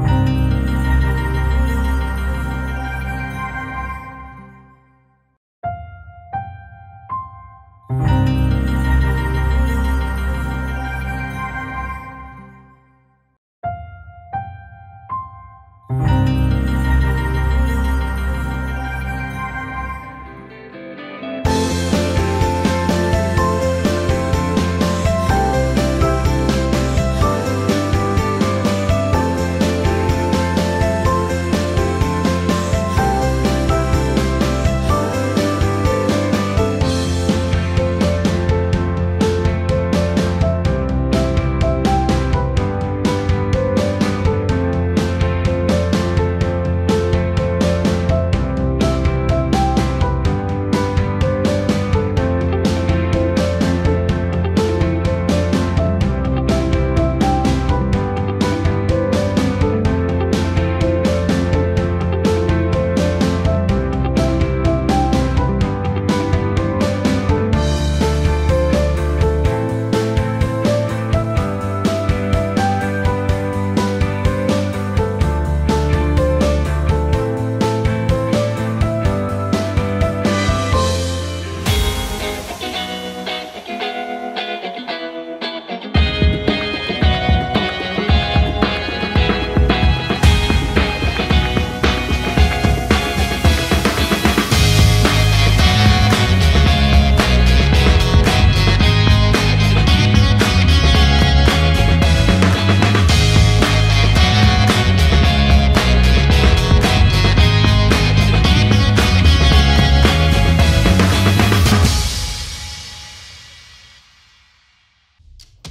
음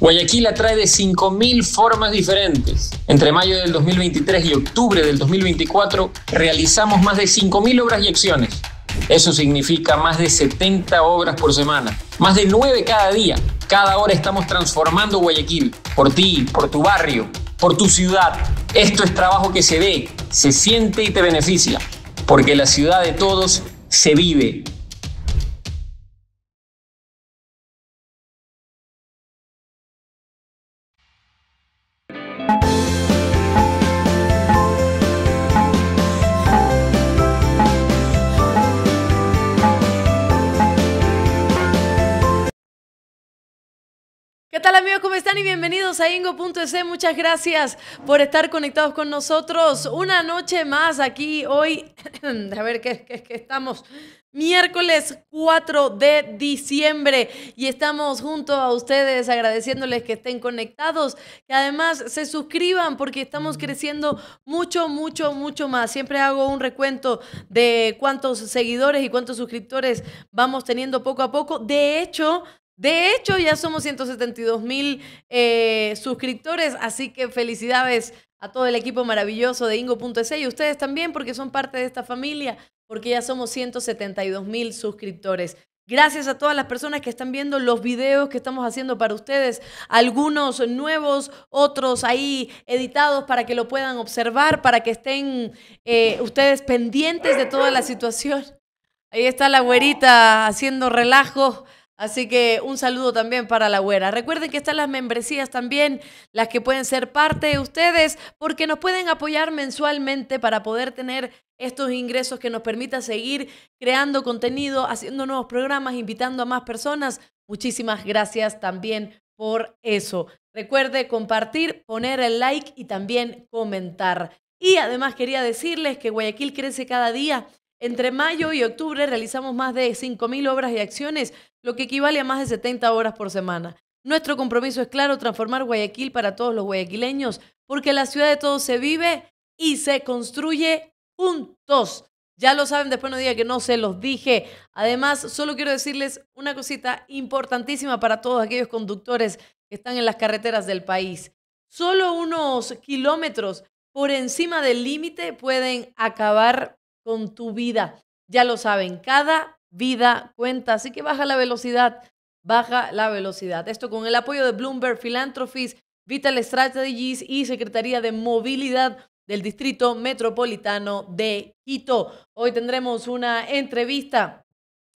Guayaquil atrae de 5.000 formas diferentes. Entre mayo del 2023 y octubre del 2024 realizamos más de 5.000 obras y acciones. Eso significa más de 70 obras por semana, más de 9 cada día. Cada hora estamos transformando Guayaquil, por ti, por tu barrio, por tu ciudad. Esto es trabajo que se ve, se siente y te beneficia, porque la ciudad de todos se vive Y bienvenidos a Ingo.es. Muchas gracias por estar conectados con nosotros. Una noche más aquí hoy. A ver, ¿qué, qué, estamos? Miércoles 4 de diciembre y estamos junto a ustedes agradeciéndoles que estén conectados, que además se suscriban porque estamos creciendo mucho, mucho, mucho más. Siempre hago un recuento de cuántos seguidores y cuántos suscriptores vamos teniendo poco a poco. De hecho, de hecho, ya somos 172 mil eh, suscriptores, así que felicidades a todo el equipo maravilloso de Ingo.es y ustedes también porque son parte de esta familia, porque ya somos 172 mil suscriptores. Gracias a todas las personas que están viendo los videos que estamos haciendo para ustedes, algunos nuevos, otros ahí editados para que lo puedan observar, para que estén eh, ustedes pendientes de toda la situación. Ahí está la güerita haciendo relajo. Así que un saludo también para la güera. Recuerden que están las membresías también, las que pueden ser parte de ustedes, porque nos pueden apoyar mensualmente para poder tener estos ingresos que nos permita seguir creando contenido, haciendo nuevos programas, invitando a más personas. Muchísimas gracias también por eso. Recuerde compartir, poner el like y también comentar. Y además quería decirles que Guayaquil crece cada día. Entre mayo y octubre realizamos más de 5.000 obras y acciones lo que equivale a más de 70 horas por semana. Nuestro compromiso es claro, transformar Guayaquil para todos los guayaquileños, porque la ciudad de todos se vive y se construye juntos. Ya lo saben, después no diga que no se los dije. Además, solo quiero decirles una cosita importantísima para todos aquellos conductores que están en las carreteras del país. Solo unos kilómetros por encima del límite pueden acabar con tu vida. Ya lo saben, cada vida cuenta. Así que baja la velocidad, baja la velocidad. Esto con el apoyo de Bloomberg Philanthropies, Vital Strategies y Secretaría de Movilidad del Distrito Metropolitano de Quito. Hoy tendremos una entrevista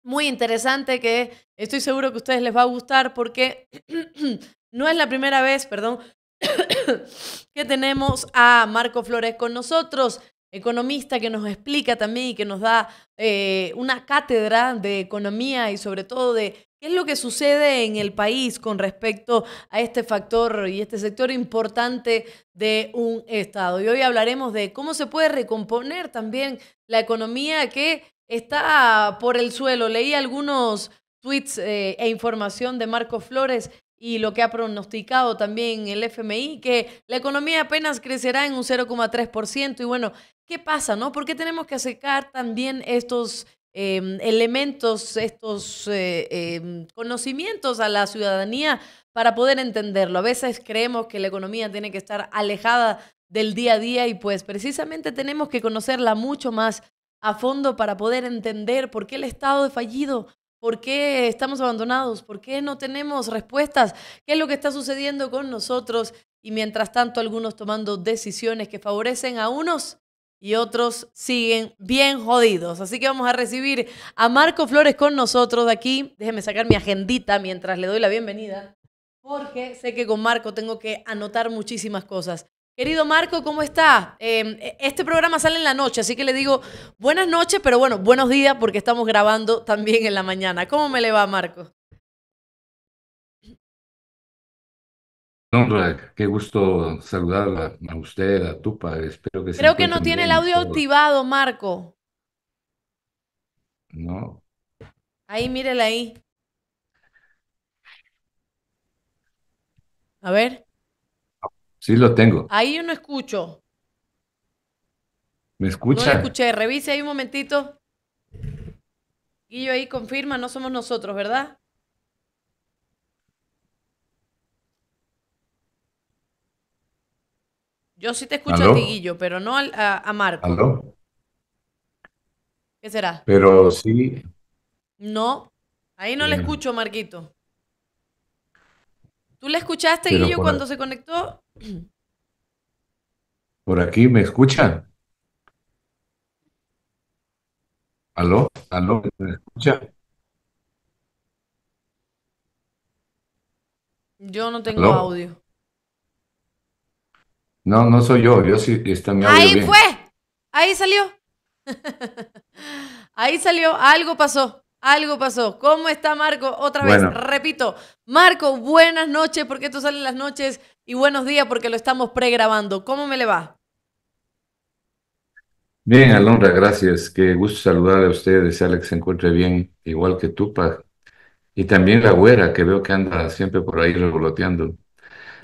muy interesante que estoy seguro que a ustedes les va a gustar porque no es la primera vez, perdón, que tenemos a Marco Flores con nosotros, economista que nos explica también y que nos da eh, una cátedra de economía y sobre todo de qué es lo que sucede en el país con respecto a este factor y este sector importante de un Estado. Y hoy hablaremos de cómo se puede recomponer también la economía que está por el suelo. Leí algunos tweets eh, e información de Marco Flores y lo que ha pronosticado también el FMI, que la economía apenas crecerá en un 0,3%. Y bueno, ¿qué pasa, no? ¿Por qué tenemos que acercar también estos em, elementos, estos eh, em, conocimientos a la ciudadanía para poder entenderlo? A veces creemos que la economía tiene que estar alejada del día a día y pues precisamente tenemos que conocerla mucho más a fondo para poder entender por qué el Estado es fallido, ¿Por qué estamos abandonados? ¿Por qué no tenemos respuestas? ¿Qué es lo que está sucediendo con nosotros? Y mientras tanto, algunos tomando decisiones que favorecen a unos y otros siguen bien jodidos. Así que vamos a recibir a Marco Flores con nosotros de aquí. Déjeme sacar mi agendita mientras le doy la bienvenida, porque sé que con Marco tengo que anotar muchísimas cosas. Querido Marco, ¿cómo está? Em, este programa sale en la noche, así que le digo buenas noches, pero bueno, buenos días porque estamos grabando también en la mañana. ¿Cómo me le va, Marco? Honra, qué gusto saludar a usted, a Tupa. Espero que Creo que no tiene el audio activado, Marco. No. Ahí, mírele ahí. A ver. Sí, lo tengo. Ahí yo no escucho. ¿Me escucha? No lo escuché. Revise ahí un momentito. Yo ahí confirma, no somos nosotros, ¿verdad? Yo sí te escucho a ti, Guillo, pero no a, Marco. ¿Aló? ¿Qué será? Pero sí. No, ahí no le escucho, Marquito. ¿Tú le escuchaste, Guillo, cuando se conectó? Por aquí, ¿me escuchan? ¿Aló? ¿Aló? ¿Me escucha? Yo no tengo audio. No, no soy yo, yo sí está mi audio Ahí fue, ahí salió. ahí salió, algo pasó. Algo pasó. ¿Cómo está Marco? Otra vez, repito. Marco, buenas noches porque tú sales las noches y buenos días porque lo estamos pregrabando. ¿Cómo me le va? Bien, Alondra, gracias. Qué gusto saludar a ustedes. Alex se encuentre bien, igual que tú, Y también la güera, que veo que anda siempre por ahí revoloteando.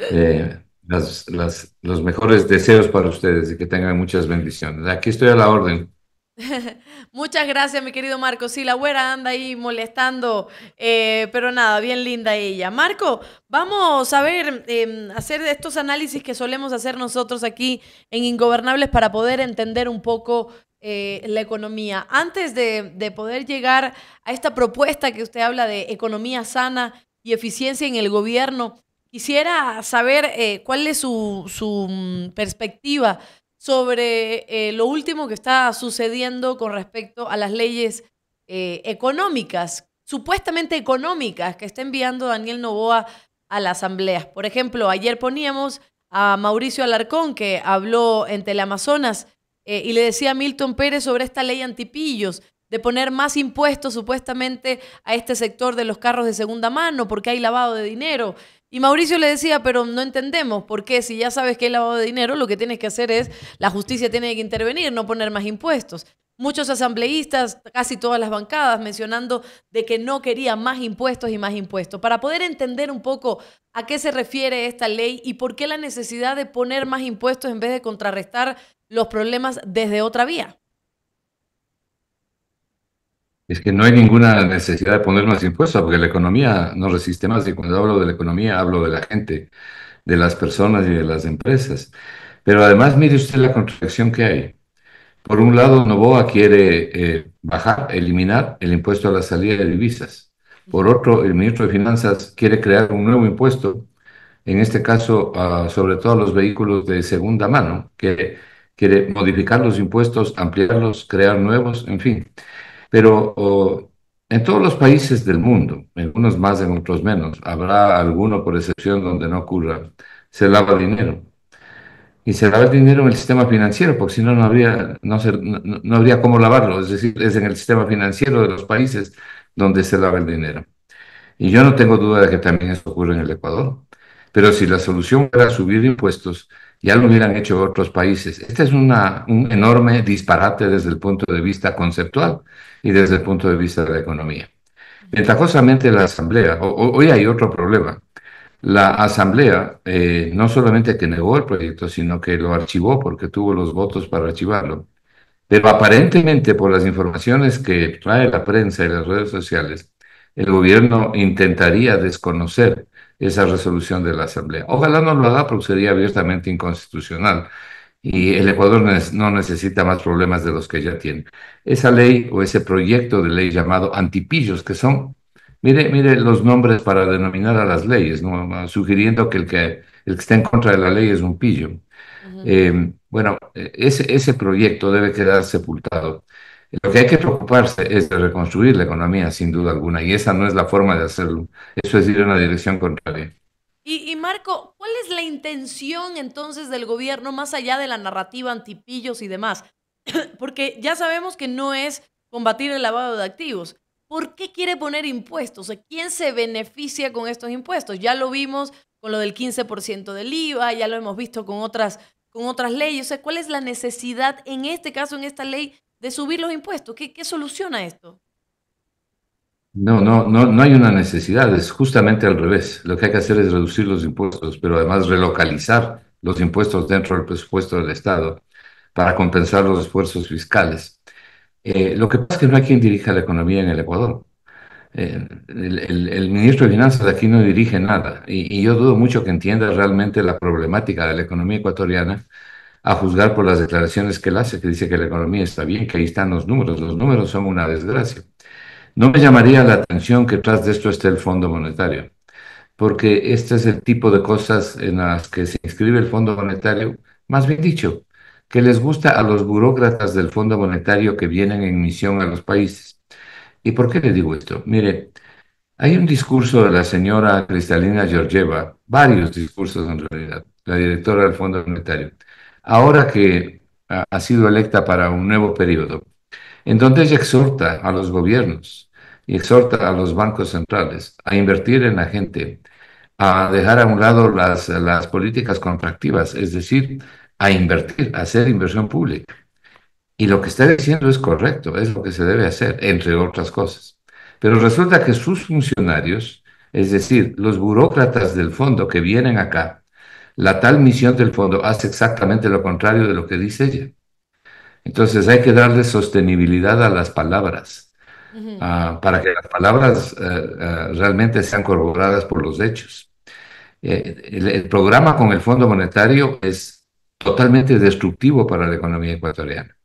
Eh, los mejores deseos para ustedes y que tengan muchas bendiciones. Aquí estoy a la orden. Muchas gracias, mi querido Marco. Sí, la güera anda ahí molestando, eh, pero nada, bien linda ella. Marco, vamos a ver, em, hacer estos análisis que solemos hacer nosotros aquí en Ingobernables para poder entender un poco eh, la economía. Antes de, poder llegar a esta propuesta que usted habla de economía sana y eficiencia en el gobierno, quisiera saber eh, cuál es su, su mm, perspectiva sobre eh, lo último que está sucediendo con respecto a las leyes eh, económicas, supuestamente económicas, que está enviando Daniel Novoa a la Asamblea. Por ejemplo, ayer poníamos a Mauricio Alarcón, que habló en Teleamazonas, eh, y le decía a Milton Pérez sobre esta ley antipillos, de poner más impuestos supuestamente a este sector de los carros de segunda mano, porque hay lavado de dinero. Y Mauricio le decía, pero no entendemos por qué si ya sabes que hay lavado de dinero, lo que tienes que hacer es, la justicia tiene que intervenir, no poner más impuestos. Muchos asambleístas, casi todas las bancadas, mencionando de que no querían más impuestos y más impuestos. Para poder entender un poco a qué se refiere esta ley y por qué la necesidad de poner más impuestos en vez de contrarrestar los problemas desde otra vía. Es que no hay ninguna necesidad de poner más impuestos porque la economía no resiste más y cuando hablo de la economía hablo de la gente, de las personas y de las empresas. Pero además mire usted la contradicción que hay. Por un lado, Novoa quiere eh, bajar, eliminar el impuesto a la salida de divisas. Por otro, el ministro de Finanzas quiere crear un nuevo impuesto, en este caso sobre todo a los vehículos de segunda mano, que quiere modificar los impuestos, ampliarlos, crear nuevos, en fin. Pero en todos los países del mundo, en unos más, en otros menos, habrá alguno por excepción donde no ocurra, se lava dinero. Y se lava el dinero en el sistema financiero, porque si no, no habría, no, no, no habría cómo lavarlo. Es decir, es en el sistema financiero de los países donde se lava el dinero. Y yo no tengo duda de que también eso ocurre en el Ecuador. Pero si la solución era subir impuestos, ya lo hubieran hecho otros países. Este es una, un enorme disparate desde el punto de vista conceptual y desde el punto de vista de la economía. Ventajosamente la Asamblea, hoy hay otro problema. La Asamblea eh, no solamente que negó el proyecto, sino que lo archivó porque tuvo los votos para archivarlo. Pero aparentemente por las informaciones que trae la prensa y las redes sociales, el gobierno intentaría desconocer esa resolución de la Asamblea. Ojalá no lo haga porque sería abiertamente inconstitucional y el Ecuador no necesita más problemas de los que ya tiene. Esa ley o ese proyecto de ley llamado antipillos, que son, mire, mire los nombres para denominar a las leyes, ¿no? sugiriendo que el, que el que está en contra de la ley es un pillo. Eh, bueno, ese, ese proyecto debe quedar sepultado. Lo que hay que preocuparse es de reconstruir la economía, sin duda alguna, y esa no es la forma de hacerlo. Eso es ir en una dirección contraria. Y, Marco, ¿cuál es la intención entonces del gobierno más allá de la narrativa antipillos y demás? Porque ya sabemos que no es combatir el lavado de activos. ¿Por qué quiere poner impuestos? ¿Quién se beneficia con estos impuestos? Ya lo vimos con lo del 15% del IVA, ya lo hemos visto con otras, con otras leyes. ¿cuál es la necesidad en este caso, en esta ley, de subir los impuestos? ¿Qué, qué soluciona esto? No, no, no, no hay una necesidad, es justamente al revés. Lo que hay que hacer es reducir los impuestos, pero además relocalizar los impuestos dentro del presupuesto del Estado para compensar los esfuerzos fiscales. Eh, lo que pasa es que no hay quien dirija la economía en el Ecuador. Eh, el, ministro de Finanzas de aquí no dirige nada y, y, yo dudo mucho que entienda realmente la problemática de la economía ecuatoriana a juzgar por las declaraciones que él hace, que dice que la economía está bien, que ahí están los números. Los números son una desgracia. No me llamaría la atención que tras de esto esté el Fondo Monetario, porque este es el tipo de cosas en las que se inscribe el Fondo Monetario, más bien dicho, que les gusta a los burócratas del Fondo Monetario que vienen en misión a los países. ¿Y por qué le digo esto? Mire, hay un discurso de la señora Cristalina Georgieva, varios discursos en realidad, la directora del Fondo Monetario, ahora que ha sido electa para un nuevo periodo, en donde ella exhorta a los gobiernos y exhorta a los bancos centrales a invertir en la gente, a dejar a un lado las, las políticas contractivas, es decir, a invertir, a hacer inversión pública. Y lo que está diciendo es correcto, es lo que se debe hacer, entre otras cosas. Pero resulta que sus funcionarios, es decir, los burócratas del fondo que vienen acá, la tal misión del fondo hace exactamente lo contrario de lo que dice ella. Entonces hay que darle sostenibilidad a las palabras ah, para que las palabras eh, eh, realmente sean corroboradas por los hechos. Eh, el, programa con el Fondo Monetario es totalmente destructivo para la economía ecuatoriana.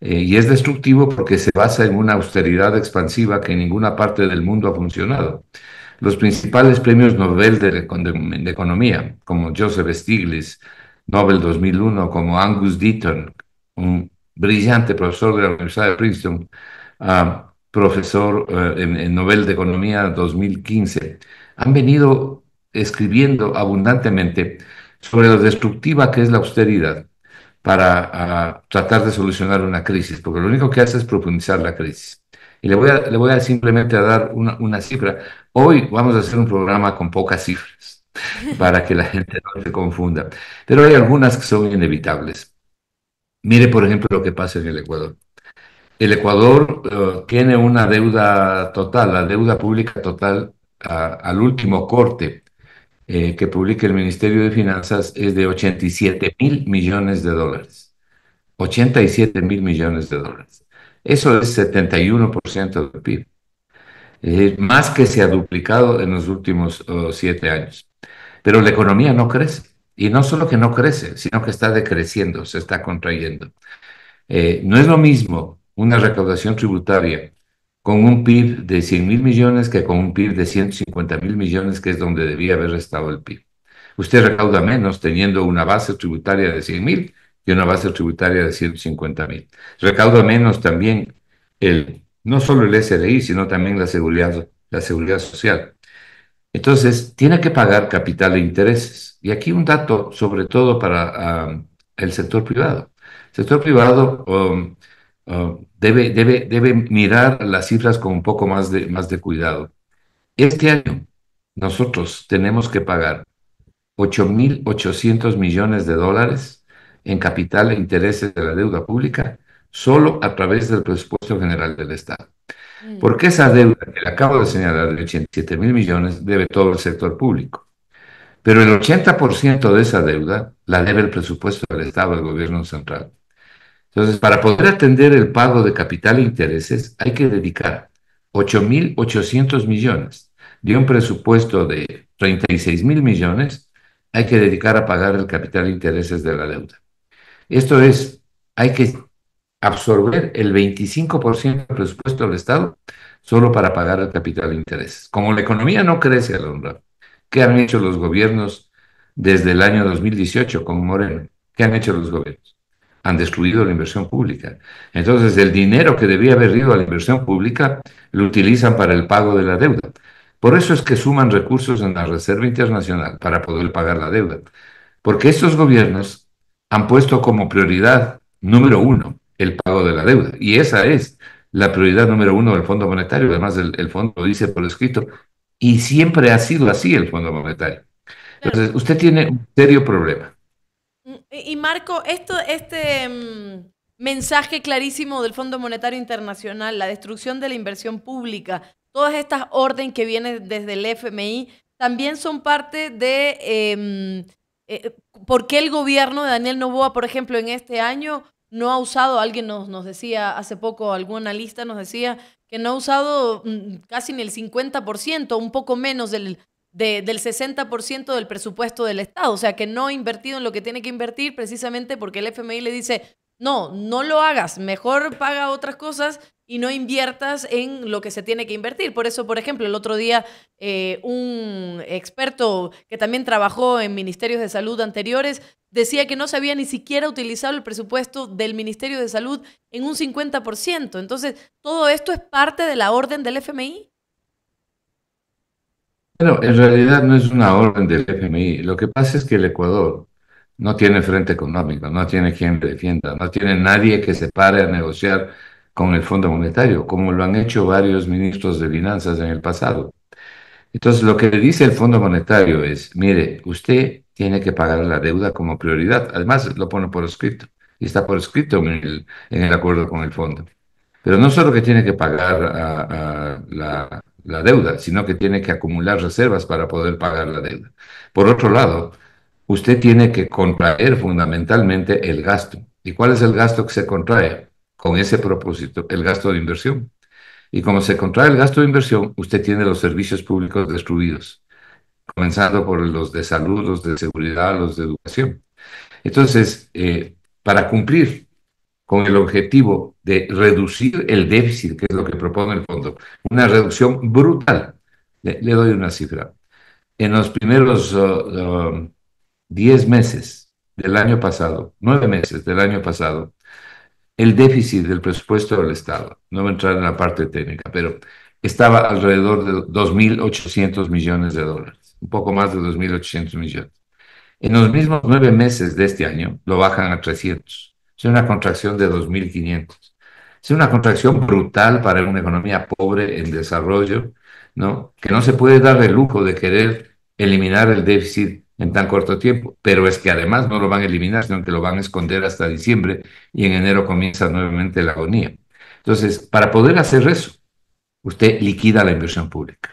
y es destructivo porque se basa en una austeridad expansiva que en ninguna parte del mundo ha funcionado. Los principales premios Nobel de, Economía, como Joseph Stiglitz, Nobel 2001, como Angus Deaton, un brillante profesor de la Universidad de Princeton, profesor eh, en, Nobel de Economía 2015, han venido escribiendo abundantemente sobre lo destructiva que es la austeridad para ah, tratar de solucionar una crisis, porque lo único que hace es profundizar la crisis. Y le voy a, le voy a simplemente a dar una, una cifra. Hoy vamos a hacer un programa con pocas cifras para que la gente no se confunda, pero hay algunas que son inevitables. Mire, por ejemplo, lo que pasa en el Ecuador. El Ecuador eh, tiene una deuda total, la deuda pública total al último corte eh, que publica el Ministerio de Finanzas es de 87 mil millones de dólares. 87 mil millones de dólares. Eso es 71% del PIB. Más que se ha duplicado en los últimos oh, siete años. Pero la economía no crece. Y no solo que no crece, sino que está decreciendo, se está contrayendo. Eh, no es lo mismo una recaudación tributaria con un PIB de 100 mil millones que con un PIB de 150 mil millones, que es donde debía haber estado el PIB. Usted recauda menos teniendo una base tributaria de 100 mil y una base tributaria de 150 mil. Recauda menos también el, no solo el SRI, sino también la seguridad, la seguridad social. Entonces, tiene que pagar capital e intereses. Y aquí un dato, sobre todo para el sector privado. El sector privado um, uh, debe, debe, debe mirar las cifras con un poco más de, más de cuidado. Este año, nosotros tenemos que pagar 8.800 millones de dólares en capital e intereses de la deuda pública solo a través del presupuesto general del Estado. Mm. Porque esa deuda que le acabo de señalar de 87 mil millones debe todo el sector público. Pero el 80% de esa deuda la debe el presupuesto del Estado, el gobierno central. Entonces, para poder atender el pago de capital e intereses, hay que dedicar 8.800 millones de un presupuesto de 36 mil millones, hay que dedicar a pagar el capital e intereses de la deuda. Esto es, hay que absorber el 25% del presupuesto del Estado solo para pagar el capital de intereses. Como la economía no crece a la ¿qué han hecho los gobiernos desde el año 2018 con Moreno? ¿Qué han hecho los gobiernos? Han destruido la inversión pública. Entonces, el dinero que debía haber ido a la inversión pública lo utilizan para el pago de la deuda. Por eso es que suman recursos en la Reserva Internacional para poder pagar la deuda. Porque estos gobiernos han puesto como prioridad número uno el pago de la deuda. Y esa es la prioridad número uno del Fondo Monetario. Además, el, fondo lo dice por escrito. Y siempre ha sido así el Fondo Monetario. Entonces, usted tiene un serio problema. Y Marco, esto, este mm, mensaje clarísimo del Fondo Monetario Internacional, la destrucción de la inversión pública, todas estas órdenes que vienen desde el FMI, también son parte de em, eh, por qué el gobierno de Daniel Novoa, por ejemplo, en este año no ha usado, alguien nos, nos decía hace poco, algún analista nos decía que no ha usado mm, casi ni el 50%, un poco menos del, del 60% del presupuesto del Estado, o sea, que no ha invertido en lo que tiene que invertir precisamente porque el FMI le dice, no, no lo hagas, mejor paga otras cosas y no inviertas en lo que se tiene que invertir. Por eso, por ejemplo, el otro día eh, un experto que también trabajó en ministerios de salud anteriores decía que no se había ni siquiera utilizado el presupuesto del Ministerio de Salud en un 50%. Entonces, ¿todo esto es parte de la orden del FMI? Bueno, en realidad no es una orden del FMI. Lo que pasa es que el Ecuador no tiene frente económico, no tiene quien defienda, no tiene nadie que se pare a negociar con el Fondo Monetario, como lo han hecho varios ministros de finanzas en el pasado. Entonces, lo que le dice el Fondo Monetario es, mire, usted tiene que pagar la deuda como prioridad. Además, lo pone por escrito, y está por escrito en el, acuerdo con el fondo. Pero no solo que tiene que pagar la deuda, sino que tiene que acumular reservas para poder pagar la deuda. Por otro lado, usted tiene que contraer fundamentalmente el gasto. ¿Y cuál es el gasto que se contrae? Con ese propósito, el gasto de inversión. Y como se contrae el gasto de inversión, usted tiene los servicios públicos destruidos, comenzando por los de salud, los de seguridad, los de educación. Entonces, eh, para cumplir con el objetivo de reducir el déficit, que es lo que propone el fondo, una reducción brutal, le, doy una cifra. En los primeros uh, uh, 10 meses del año pasado, 9 meses del año pasado, el déficit del presupuesto del Estado, no voy a entrar en la parte técnica, pero estaba alrededor de 2.800 millones de dólares, un poco más de 2.800 millones. En los mismos nueve meses de este año lo bajan a 300. Es una contracción de 2.500. Es una contracción brutal para una economía pobre en desarrollo, ¿no? que no se puede dar el lujo de querer eliminar el déficit en tan corto tiempo, pero es que además no lo van a eliminar, sino que lo van a esconder hasta diciembre y en enero comienza nuevamente la agonía. Entonces, para poder hacer eso, usted liquida la inversión pública.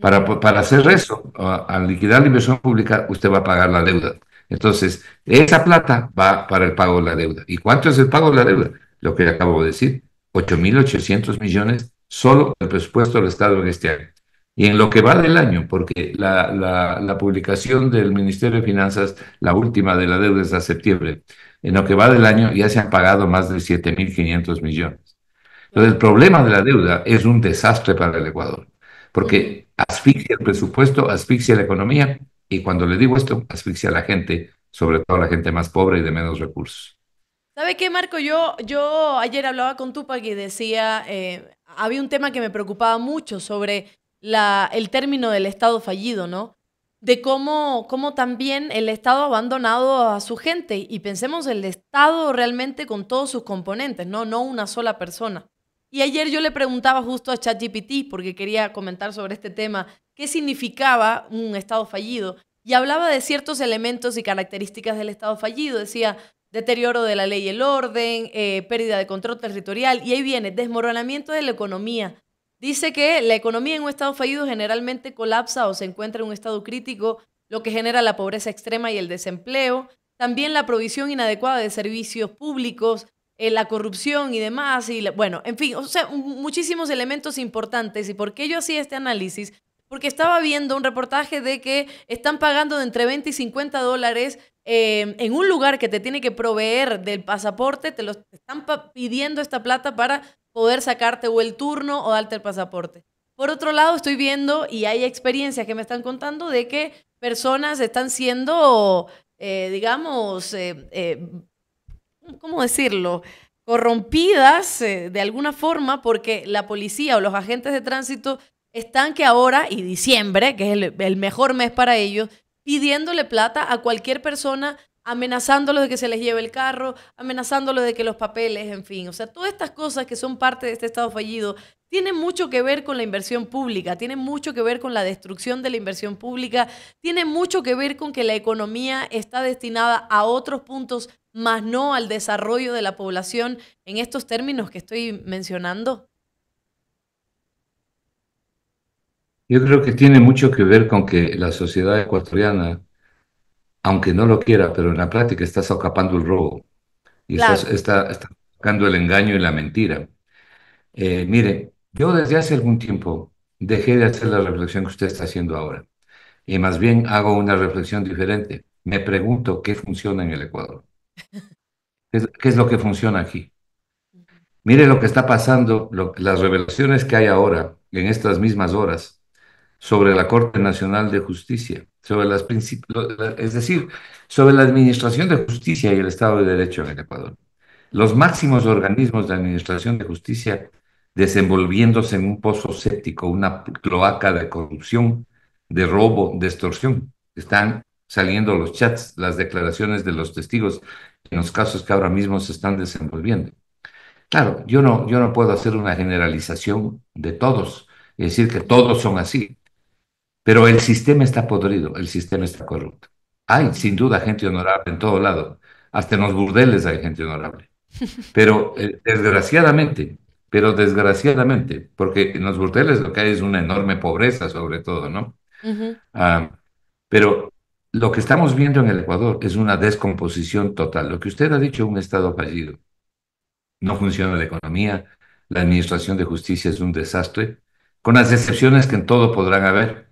Para, para hacer eso, al liquidar la inversión pública, usted va a pagar la deuda. Entonces, esa plata va para el pago de la deuda. ¿Y cuánto es el pago de la deuda? Lo que acabo de decir, 8.800 millones solo el presupuesto del Estado en este año. Y en lo que va del año, porque la, la, publicación del Ministerio de Finanzas, la última de la deuda es de septiembre, en lo que va del año ya se han pagado más de 7.500 millones. Entonces, el problema de la deuda es un desastre para el Ecuador, porque asfixia el presupuesto, asfixia la economía, y cuando le digo esto, asfixia a la gente, sobre todo a la gente más pobre y de menos recursos. ¿Sabe qué, Marco? Yo, yo ayer hablaba con Tupac y decía, eh, había un tema que me preocupaba mucho sobre la, el término del Estado fallido, ¿no? De cómo, cómo también el Estado ha abandonado a su gente. Y pensemos el Estado realmente con todos sus componentes, ¿no? No una sola persona. Y ayer yo le preguntaba justo a ChatGPT, porque quería comentar sobre este tema, qué significaba un Estado fallido. Y hablaba de ciertos elementos y características del Estado fallido. Decía, deterioro de la ley y el orden, eh, pérdida de control territorial, y ahí viene, desmoronamiento de la economía. Dice que la economía en un estado fallido generalmente colapsa o se encuentra en un estado crítico, lo que genera la pobreza extrema y el desempleo, también la provisión inadecuada de servicios públicos, eh, la corrupción y demás, y bueno, en fin, o sea, muchísimos elementos importantes. ¿Y por qué yo hacía este análisis? Porque estaba viendo un reportaje de que están pagando de entre 20 y 50 dólares eh, en un lugar que te tiene que proveer del pasaporte, te lo están pidiendo esta plata para poder sacarte o el turno o darte el pasaporte. Por otro lado, estoy viendo y hay experiencias que me están contando de que personas están siendo, eh, digamos, eh, ¿cómo decirlo? corrompidas de alguna forma porque la policía o los agentes de tránsito están que ahora, y diciembre, que es el mejor mes para ellos, pidiéndole plata a cualquier persona, amenazándolo de que se les lleve el carro, amenazándolo de que los papeles, en fin. O sea, todas estas cosas que son parte de este Estado fallido tienen mucho que ver con la inversión pública, tienen mucho que ver con la destrucción de la inversión pública, tienen mucho que ver con que la economía está destinada a otros puntos, más no al desarrollo de la población en estos términos que estoy mencionando. Yo creo que tiene mucho que ver con que la sociedad ecuatoriana, aunque no lo quiera, pero en la práctica está socapando el robo y está, está, sacando el engaño y la mentira. Eh, mire, yo desde hace algún tiempo dejé de hacer la reflexión que usted está haciendo ahora y más bien hago una reflexión diferente. Me pregunto qué funciona en el Ecuador. ¿Qué es, lo que funciona aquí? Mire lo que está pasando, las revelaciones que hay ahora, en estas mismas horas, sobre la Corte Nacional de Justicia, sobre las es decir, sobre la administración de justicia y el Estado de Derecho en el Ecuador. Los máximos organismos de administración de justicia desenvolviéndose en un pozo séptico, una cloaca de corrupción, de robo, de extorsión. Están saliendo los chats, las declaraciones de los testigos en los casos que ahora mismo se están desenvolviendo. Claro, yo no, yo no puedo hacer una generalización de todos y decir que todos son así. Pero el sistema está podrido, el sistema está corrupto. Hay, sin duda, gente honorable en todo lado. Hasta en los burdeles hay gente honorable. Pero eh, desgraciadamente, pero desgraciadamente, porque en los burdeles lo que hay es una enorme pobreza sobre todo, ¿no? Ah, pero lo que estamos viendo en el Ecuador es una descomposición total. Lo que usted ha dicho, un Estado fallido. No funciona la economía, la administración de justicia es un desastre, con las excepciones que en todo podrán haber.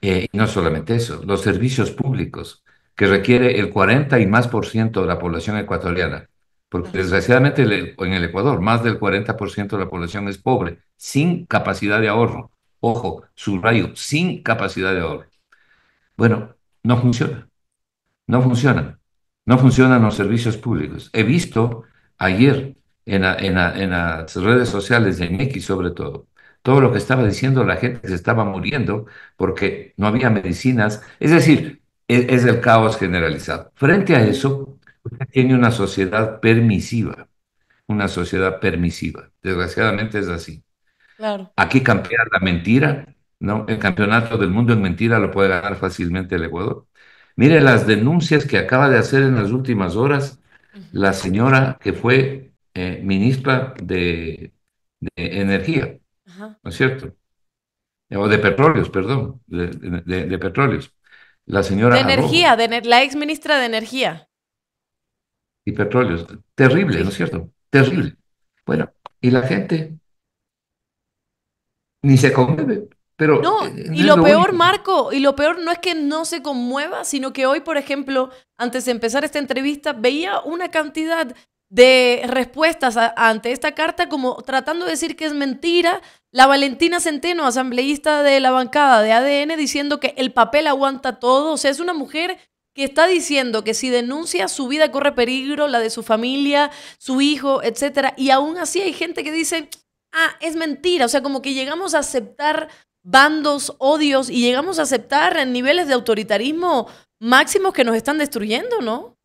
Eh, y no solamente eso, los servicios públicos, que requiere el 40 y más por ciento de la población ecuatoriana, porque desgraciadamente en el Ecuador más del 40% de la población es pobre, sin capacidad de ahorro. Ojo, subrayo, sin capacidad de ahorro. Bueno, no funciona, no funciona, no funcionan los servicios públicos. He visto ayer en, en las redes sociales de X sobre todo, todo lo que estaba diciendo la gente se estaba muriendo porque no había medicinas. Es decir, e-, es, el caos generalizado. Frente a eso, usted tiene una sociedad permisiva, una sociedad permisiva. Desgraciadamente es así. Claro. Aquí campea la mentira, ¿no? El campeonato del mundo en mentira lo puede ganar fácilmente el Ecuador. Mire las denuncias que acaba de hacer en las últimas horas la señora que fue eh, ministra de Energía. ¿No es cierto? O de petróleos, perdón, de, petróleos. La señora... De energía, de la ex ministra de Energía. Y petróleos. Terrible, ¿no es cierto? Terrible. Bueno, y la gente ni se conmueve. Pero no, y lo, peor, Marco, y lo peor no es que no se conmueva, sino que hoy, por ejemplo, antes de empezar esta entrevista, veía una cantidad de respuestas ante esta carta como tratando de decir que es mentira. La Valentina Centeno, asambleísta de la bancada de ADN, diciendo que el papel aguanta todo. O sea, es una mujer que está diciendo que si denuncia su vida corre peligro, la de su familia, su hijo, etc. Y aún así hay gente que dice, ah, es mentira. O sea, como que llegamos a aceptar bandos, odios y llegamos a aceptar niveles de autoritarismo máximos que nos están destruyendo, ¿no?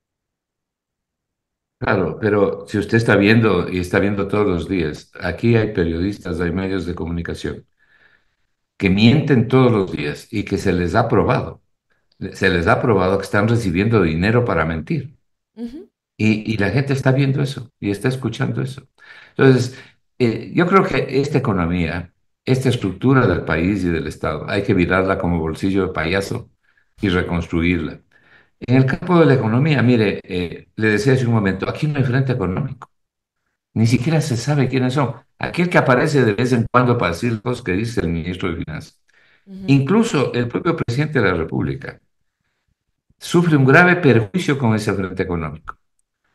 Claro, pero si usted está viendo y está viendo todos los días, aquí hay periodistas, hay medios de comunicación que mienten todos los días y que se les ha probado, se les ha probado que están recibiendo dinero para mentir. y, la gente está viendo eso y está escuchando eso. Entonces, eh, yo creo que esta economía, esta estructura del país y del Estado, hay que virarla como bolsillo de payaso y reconstruirla. En el campo de la economía, mire, eh, le decía hace un momento, aquí no hay frente económico. Ni siquiera se sabe quiénes son. Aquel que aparece de vez en cuando para decir cosas que dice el ministro de Finanzas. Incluso el propio presidente de la República sufre un grave perjuicio con ese frente económico.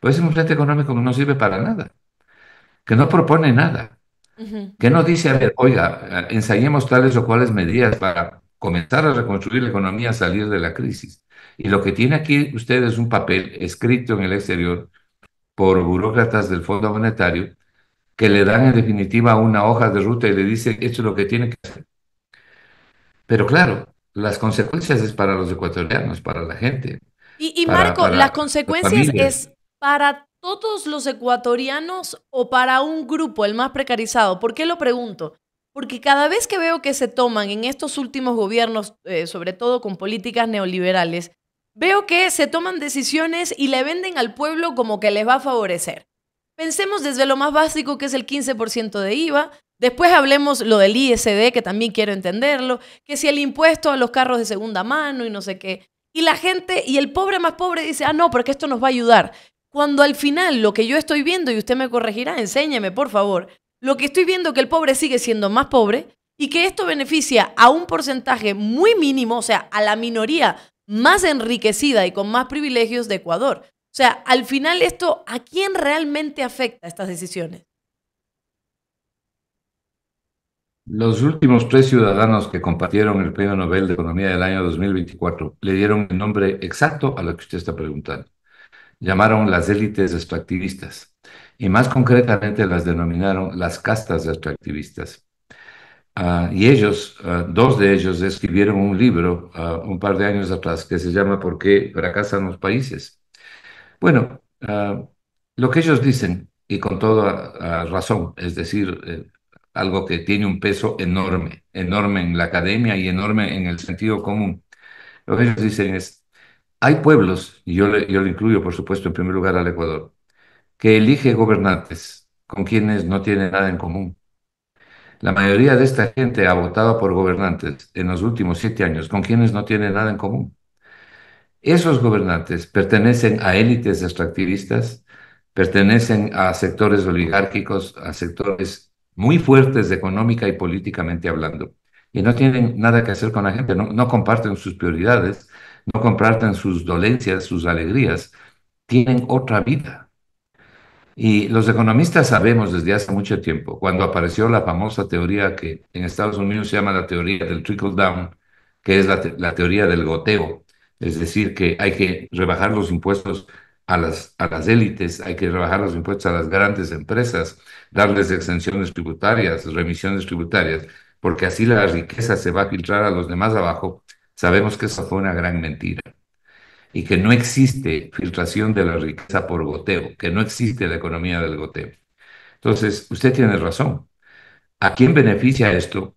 Pues es un frente económico que no sirve para nada, que no propone nada, que no dice, a ver, oiga, ensayemos tales o cuales medidas para comenzar a reconstruir la economía, salir de la crisis. Y lo que tiene aquí usted es un papel escrito en el exterior por burócratas del Fondo Monetario que le dan en definitiva una hoja de ruta y le dicen, esto es lo que tiene que hacer. Pero claro, las consecuencias es para los ecuatorianos, para la gente. Y, Marco, las consecuencias es para todos los ecuatorianos o para un grupo, el más precarizado. ¿Por qué lo pregunto? Porque cada vez que veo que se toman en estos últimos gobiernos, eh, sobre todo con políticas neoliberales, veo que se toman decisiones y le venden al pueblo como que les va a favorecer. Pensemos desde lo más básico que es el 15% de IVA, después hablemos lo del ISD, que también quiero entenderlo, que si el impuesto a los carros de segunda mano y no sé qué. Y la gente, y el pobre más pobre dice, ah, no, porque esto nos va a ayudar. Cuando al final lo que yo estoy viendo, y usted me corregirá, enséñeme por favor, lo que estoy viendo que el pobre sigue siendo más pobre y que esto beneficia a un porcentaje muy mínimo, o sea, a la minoría más enriquecida y con más privilegios de Ecuador. O sea, al final esto, ¿a quién realmente afecta estas decisiones? Los últimos tres ciudadanos que compartieron el Premio Nobel de Economía del año 2024 le dieron el nombre exacto a lo que usted está preguntando. Llamaron las élites extractivistas y más concretamente las denominaron las castas extractivistas. Ah, y ellos, ah, dos de ellos, escribieron un libro uh, un par de años atrás que se llama ¿Por qué fracasan los países? Bueno, lo que ellos dicen, y con toda razón, es decir, eh, algo que tiene un peso enorme, enorme en la academia y enorme en el sentido común. Lo que ellos dicen es, hay pueblos, y yo, yo lo incluyo, por supuesto, en primer lugar al Ecuador, que elige gobernantes con quienes no tiene nada en común. La mayoría de esta gente ha votado por gobernantes en los últimos siete años con quienes no tiene nada en común. Esos gobernantes pertenecen a élites extractivistas, pertenecen a sectores oligárquicos, a sectores muy fuertes económica y políticamente hablando, y no tienen nada que hacer con la gente, no, no comparten sus prioridades, no comparten sus dolencias, sus alegrías, tienen otra vida. Y los economistas sabemos desde hace mucho tiempo, cuando apareció la famosa teoría que en Estados Unidos se llama la teoría del trickle down, que es la, teoría del goteo, es decir, que hay que rebajar los impuestos a las, a las élites, hay que rebajar los impuestos a las grandes empresas, darles exenciones tributarias, remisiones tributarias, porque así la riqueza se va a filtrar a los demás abajo. Sabemos que eso fue una gran mentira y que no existe filtración de la riqueza por goteo, que no existe la economía del goteo. Entonces, usted tiene razón. ¿A quién beneficia esto?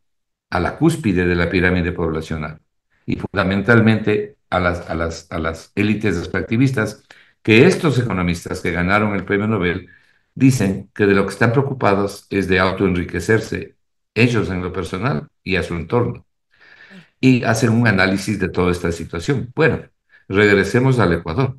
A la cúspide de la pirámide poblacional y fundamentalmente a las, a las, a las élites extractivistas que estos economistas que ganaron el premio Nobel dicen que de lo que están preocupados es de autoenriquecerse ellos en lo personal y a su entorno y hacen un análisis de toda esta situación. Bueno, regresemos al Ecuador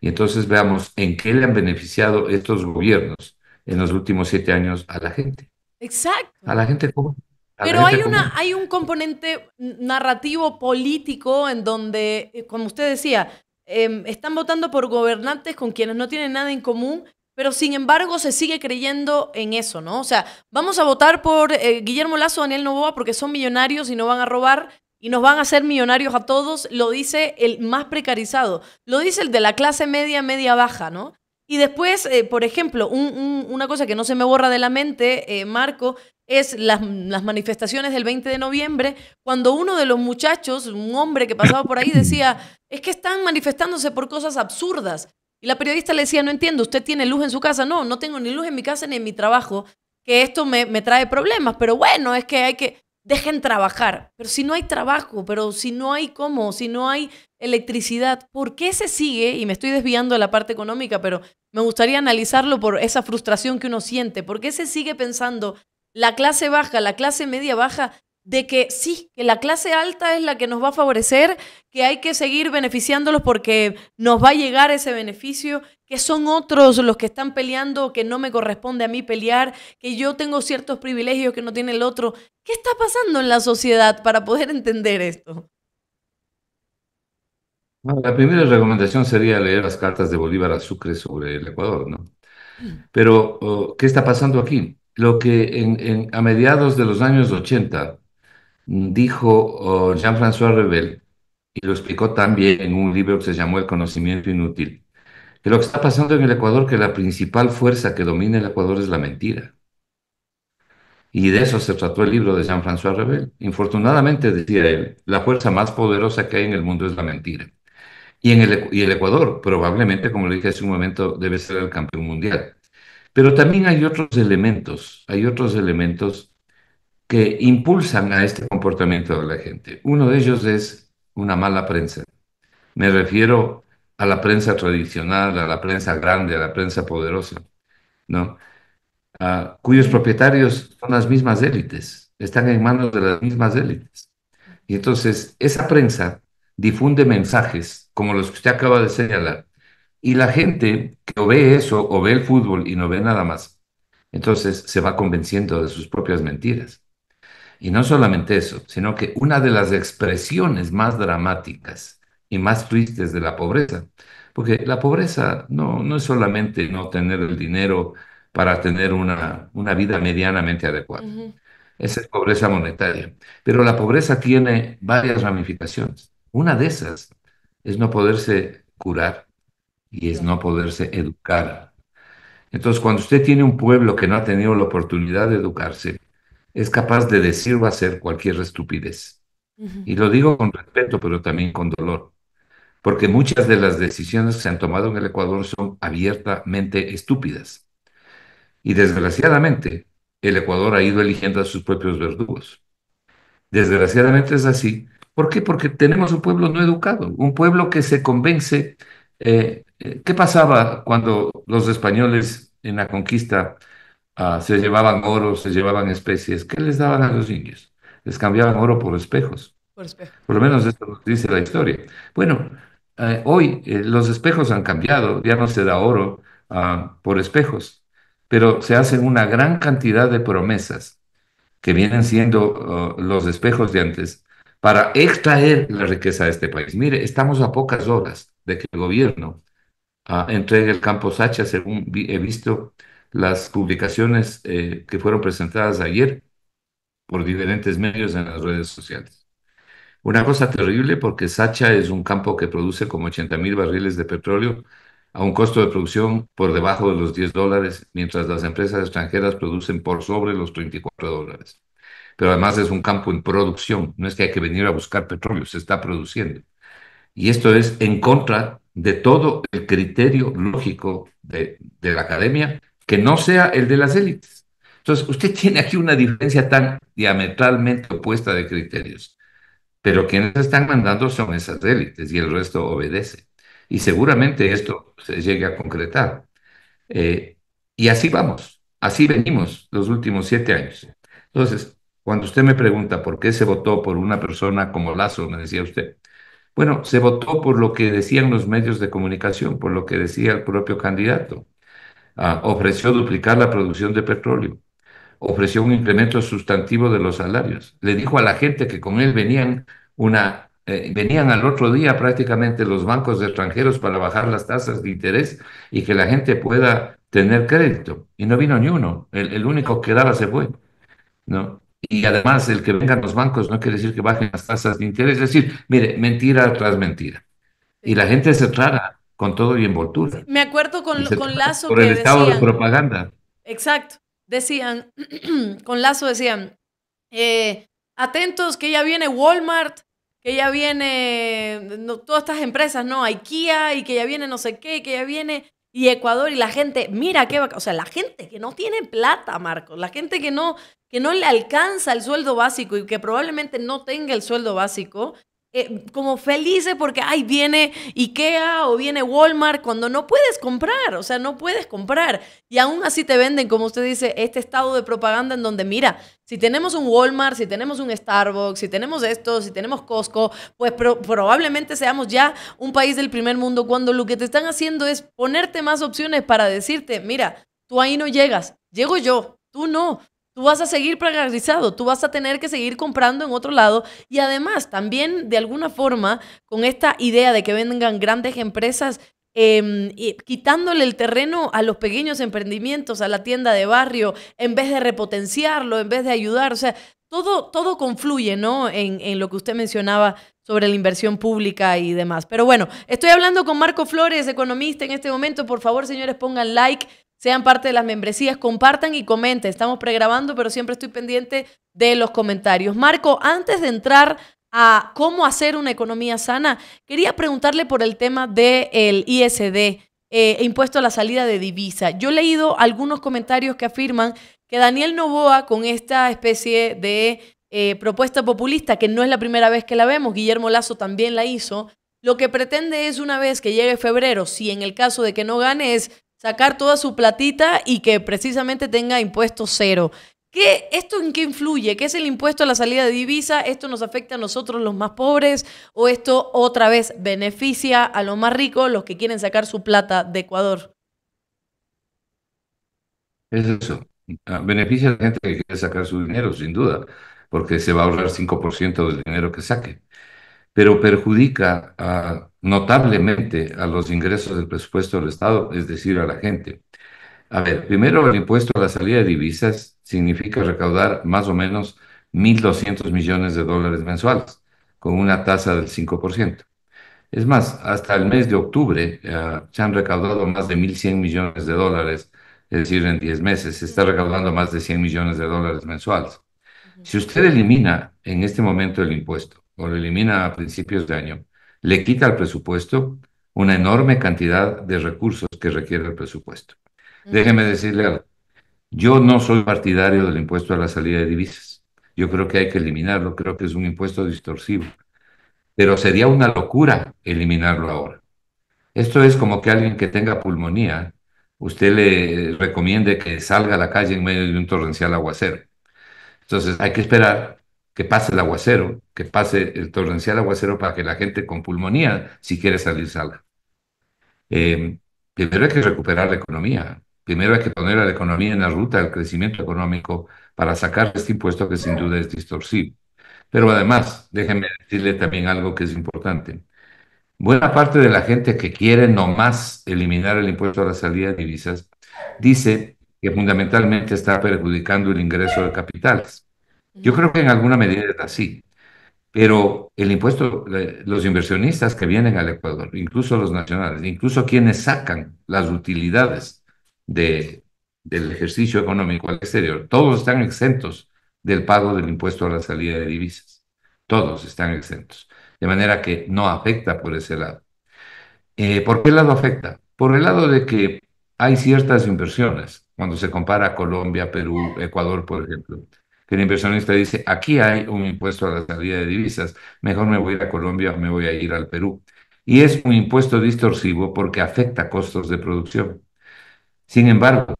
y entonces veamos en qué le han beneficiado estos gobiernos en los últimos siete años a la gente. Exacto. A la gente común. Pero hay, una, hay un componente narrativo político en donde, eh, como usted decía, em, están votando por gobernantes con quienes no tienen nada en común, pero sin embargo se sigue creyendo en eso, ¿no? O sea, vamos a votar por eh, Guillermo Lazo, Daniel Novoa, porque son millonarios y no van a robar, y nos van a hacer millonarios a todos, lo dice el más precarizado, lo dice el de la clase media, media baja, ¿no? Y después, eh, por ejemplo, una cosa que no se me borra de la mente, eh, Marco, es las, las, manifestaciones del 20 de noviembre, cuando uno de los muchachos, un hombre que pasaba por ahí, decía, es que están manifestándose por cosas absurdas. Y la periodista le decía, no entiendo, ¿usted tiene luz en su casa? No, no tengo ni luz en mi casa ni en mi trabajo, que esto me, me trae problemas, pero bueno, es que hay que, dejen trabajar. Pero si no hay trabajo, pero si no hay cómo, si no hay electricidad, ¿por qué se sigue? Y me estoy desviando de la parte económica, pero me gustaría analizarlo por esa frustración que uno siente. ¿Por qué se sigue pensando la clase baja, la clase media baja, de que sí, que la clase alta es la que nos va a favorecer, que hay que seguir beneficiándolos porque nos va a llegar ese beneficio, que son otros los que están peleando, que no me corresponde a mí pelear, que yo tengo ciertos privilegios que no tiene el otro. ¿Qué está pasando en la sociedad para poder entender esto? La primera recomendación sería leer las cartas de Bolívar a Sucre sobre el Ecuador, ¿no? Mm. Pero, oh, ¿qué está pasando aquí? Lo que en, a mediados de los años 80 dijo oh, Jean-François Rebel, y lo explicó también en un libro que se llamó El conocimiento inútil, que lo que está pasando en el Ecuador, que la principal fuerza que domina el Ecuador es la mentira. Y de eso se trató el libro de Jean-François Rebel. Infortunadamente, decía él, la fuerza más poderosa que hay en el mundo es la mentira. Y, en el, y el Ecuador, probablemente, como le dije hace un momento, debe ser el campeón mundial. Pero también hay otros elementos, hay otros elementos que impulsan a este comportamiento de la gente. Uno de ellos es una mala prensa. Me refiero a la prensa tradicional, a la prensa grande, a la prensa poderosa, ¿no? cuyos propietarios son las mismas élites, están en manos de las mismas élites. Y entonces esa prensa difunde mensajes como los que usted acaba de señalar, y la gente que o ve eso o ve el fútbol y no ve nada más, entonces se va convenciendo de sus propias mentiras. Y no solamente eso, sino que una de las expresiones más dramáticas y más tristes de la pobreza, porque la pobreza no, no es solamente no tener el dinero para tener una, una vida medianamente adecuada. Esa es pobreza monetaria. Pero la pobreza tiene varias ramificaciones. Una de esas es no poderse curar y es no poderse educar. Entonces, cuando usted tiene un pueblo que no ha tenido la oportunidad de educarse, es capaz de decir o hacer cualquier estupidez. Y lo digo con respeto, pero también con dolor, porque muchas de las decisiones que se han tomado en el Ecuador son abiertamente estúpidas. Y desgraciadamente, el Ecuador ha ido eligiendo a sus propios verdugos. Desgraciadamente es así. ¿Por qué? Porque tenemos un pueblo no educado, un pueblo que se convence. Eh, eh, ¿Qué pasaba cuando los españoles en la conquista Ah, se llevaban oro, se llevaban especies. ¿Qué les daban a los indios? Les cambiaban oro por espejos. Por, por lo menos esto dice la historia. Bueno, eh, hoy eh, los espejos han cambiado, ya no se da oro ah, por espejos, pero se hacen una gran cantidad de promesas que vienen siendo ah, los espejos de antes para extraer la riqueza de este país. Mire, estamos a pocas horas de que el gobierno entregue el campo Sacha, según he visto las publicaciones eh, que fueron presentadas ayer por diferentes medios en las redes sociales. Una cosa terrible porque Sacha es un campo que produce como 80 mil barriles de petróleo a un costo de producción por debajo de los 10 dólares, mientras las empresas extranjeras producen por sobre los 34 dólares. Pero además es un campo en producción, no es que hay que venir a buscar petróleo, se está produciendo. Y esto es en contra de todo el criterio lógico de, de la academia que no sea el de las élites. Entonces, usted tiene aquí una diferencia tan diametralmente opuesta de criterios, pero quienes están mandando son esas élites y el resto obedece. Y seguramente esto se llegue a concretar. Eh, y así vamos, así venimos los últimos siete años. Entonces, cuando usted me pregunta por qué se votó por una persona como Lazo, me decía usted, bueno, se votó por lo que decían los medios de comunicación, por lo que decía el propio candidato. Ah, ofreció duplicar la producción de petróleo, ofreció un incremento sustantivo de los salarios. Le dijo a la gente que con él venían una eh, venían al otro día prácticamente los bancos extranjeros para bajar las tasas de interés y que la gente pueda tener crédito. Y no vino ni uno. El, único que daba se fue. ¿no? Y además, el que vengan los bancos no quiere decir que bajen las tasas de interés. Es decir, mire, mentira tras mentira. Y la gente se trara con todo y envoltura. Me acuerdo con, con Lazo por el estado de propaganda. Exacto. Decían, con Lazo decían, eh, atentos que ya viene Walmart, que ya viene todas estas empresas, ¿no? IKEA y que ya viene no sé qué, que ya viene y Ecuador y la gente, mira qué o sea, la gente que no tiene plata, Marcos, la gente que no que no le alcanza el sueldo básico y que probablemente no tenga el sueldo básico, eh, como felices porque, ay, viene IKEA o viene Walmart cuando no puedes comprar, o sea, no puedes comprar. Y aún así te venden, como usted dice, este estado de propaganda en donde, mira, si tenemos un Walmart, si tenemos un Starbucks, si tenemos esto, si tenemos Costco, pues probablemente seamos ya un país del primer mundo cuando lo que te están haciendo es ponerte más opciones para decirte, mira, tú ahí no llegas, llego yo, tú no. Tú vas a seguir precarizado, tú vas a tener que seguir comprando en otro lado y además también de alguna forma con esta idea de que vengan grandes empresas em, quitándole el terreno a los pequeños emprendimientos, a la tienda de barrio, en vez de repotenciarlo, en vez de ayudar. O sea, todo, todo confluye, ¿no? En, en lo que usted mencionaba sobre la inversión pública y demás. Pero bueno, estoy hablando con Marco Flores, economista en este momento. Por favor, señores, pongan like sean parte de las membresías, compartan y comenten. Estamos pregrabando, pero siempre estoy pendiente de los comentarios. Marco, antes de entrar a cómo hacer una economía sana, quería preguntarle por el tema del ISD, eh, impuesto a la salida de divisa. Yo he leído algunos comentarios que afirman que Daniel Novoa, con esta especie de eh, propuesta populista, que no es la primera vez que la vemos, Guillermo Lazo también la hizo, lo que pretende es una vez que llegue febrero, si en el caso de que no gane, es sacar toda su platita y que precisamente tenga impuesto cero. ¿Qué, ¿Esto en qué influye? ¿Qué es el impuesto a la salida de divisa? ¿Esto nos afecta a nosotros los más pobres? ¿O esto otra vez beneficia a los más ricos, los que quieren sacar su plata de Ecuador? Es eso. Ah, beneficia a la gente que quiere sacar su dinero, sin duda, porque se va a ahorrar 5% del dinero que saque pero perjudica ah, notablemente a los ingresos del presupuesto del Estado, es decir, a la gente. A ver, primero el impuesto a la salida de divisas significa recaudar más o menos 1.200 millones de dólares mensuales, con una tasa del 5%. Es más, hasta el mes de octubre ah, se han recaudado más de 1.100 millones de dólares, es decir, en 10 meses se está recaudando más de 100 millones de dólares mensuales. Si usted elimina en este momento el impuesto o lo elimina a principios de año, le quita al presupuesto una enorme cantidad de recursos que requiere el presupuesto. Déjeme decirle algo. Yo no soy partidario del impuesto a la salida de divisas. Yo creo que hay que eliminarlo, creo que es un impuesto distorsivo. Pero sería una locura eliminarlo ahora. Esto es como que alguien que tenga pulmonía, usted le recomiende que salga a la calle en medio de un torrencial aguacero. Entonces hay que esperar que pase el aguacero, que pase el torrencial aguacero para que la gente con pulmonía, si quiere salir, salga. Eh, primero hay que recuperar la economía, primero hay que poner a la economía en la ruta del crecimiento económico para sacar este impuesto que sin duda es distorsivo. Pero además, déjenme decirle también algo que es importante. Buena parte de la gente que quiere nomás eliminar el impuesto a la salida de divisas dice que fundamentalmente está perjudicando el ingreso de capitales. Yo creo que en alguna medida es así, pero el impuesto, los inversionistas que vienen al Ecuador, incluso los nacionales, incluso quienes sacan las utilidades de, del ejercicio económico al exterior, todos están exentos del pago del impuesto a la salida de divisas. Todos están exentos. De manera que no afecta por ese lado. Eh, ¿Por qué lado afecta? Por el lado de que hay ciertas inversiones, cuando se compara Colombia, Perú, Ecuador, por ejemplo, que el inversionista dice, aquí hay un impuesto a la salida de divisas, mejor me voy a Colombia o me voy a ir al Perú. Y es un impuesto distorsivo porque afecta costos de producción. Sin embargo,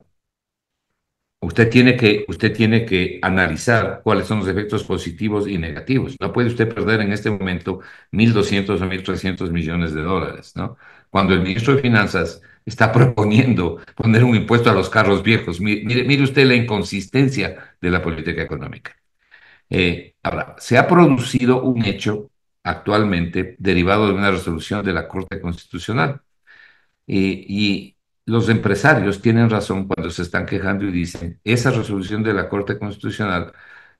usted tiene que, usted tiene que analizar cuáles son los efectos positivos y negativos. No puede usted perder en este momento 1.200 o 1.300 millones de dólares, ¿no? Cuando el ministro de Finanzas está proponiendo poner un impuesto a los carros viejos. Mire, mire usted la inconsistencia de la política económica. Eh, ahora, se ha producido un hecho actualmente derivado de una resolución de la Corte Constitucional. y los empresarios tienen razón cuando se están quejando y dicen, esa resolución de la Corte Constitucional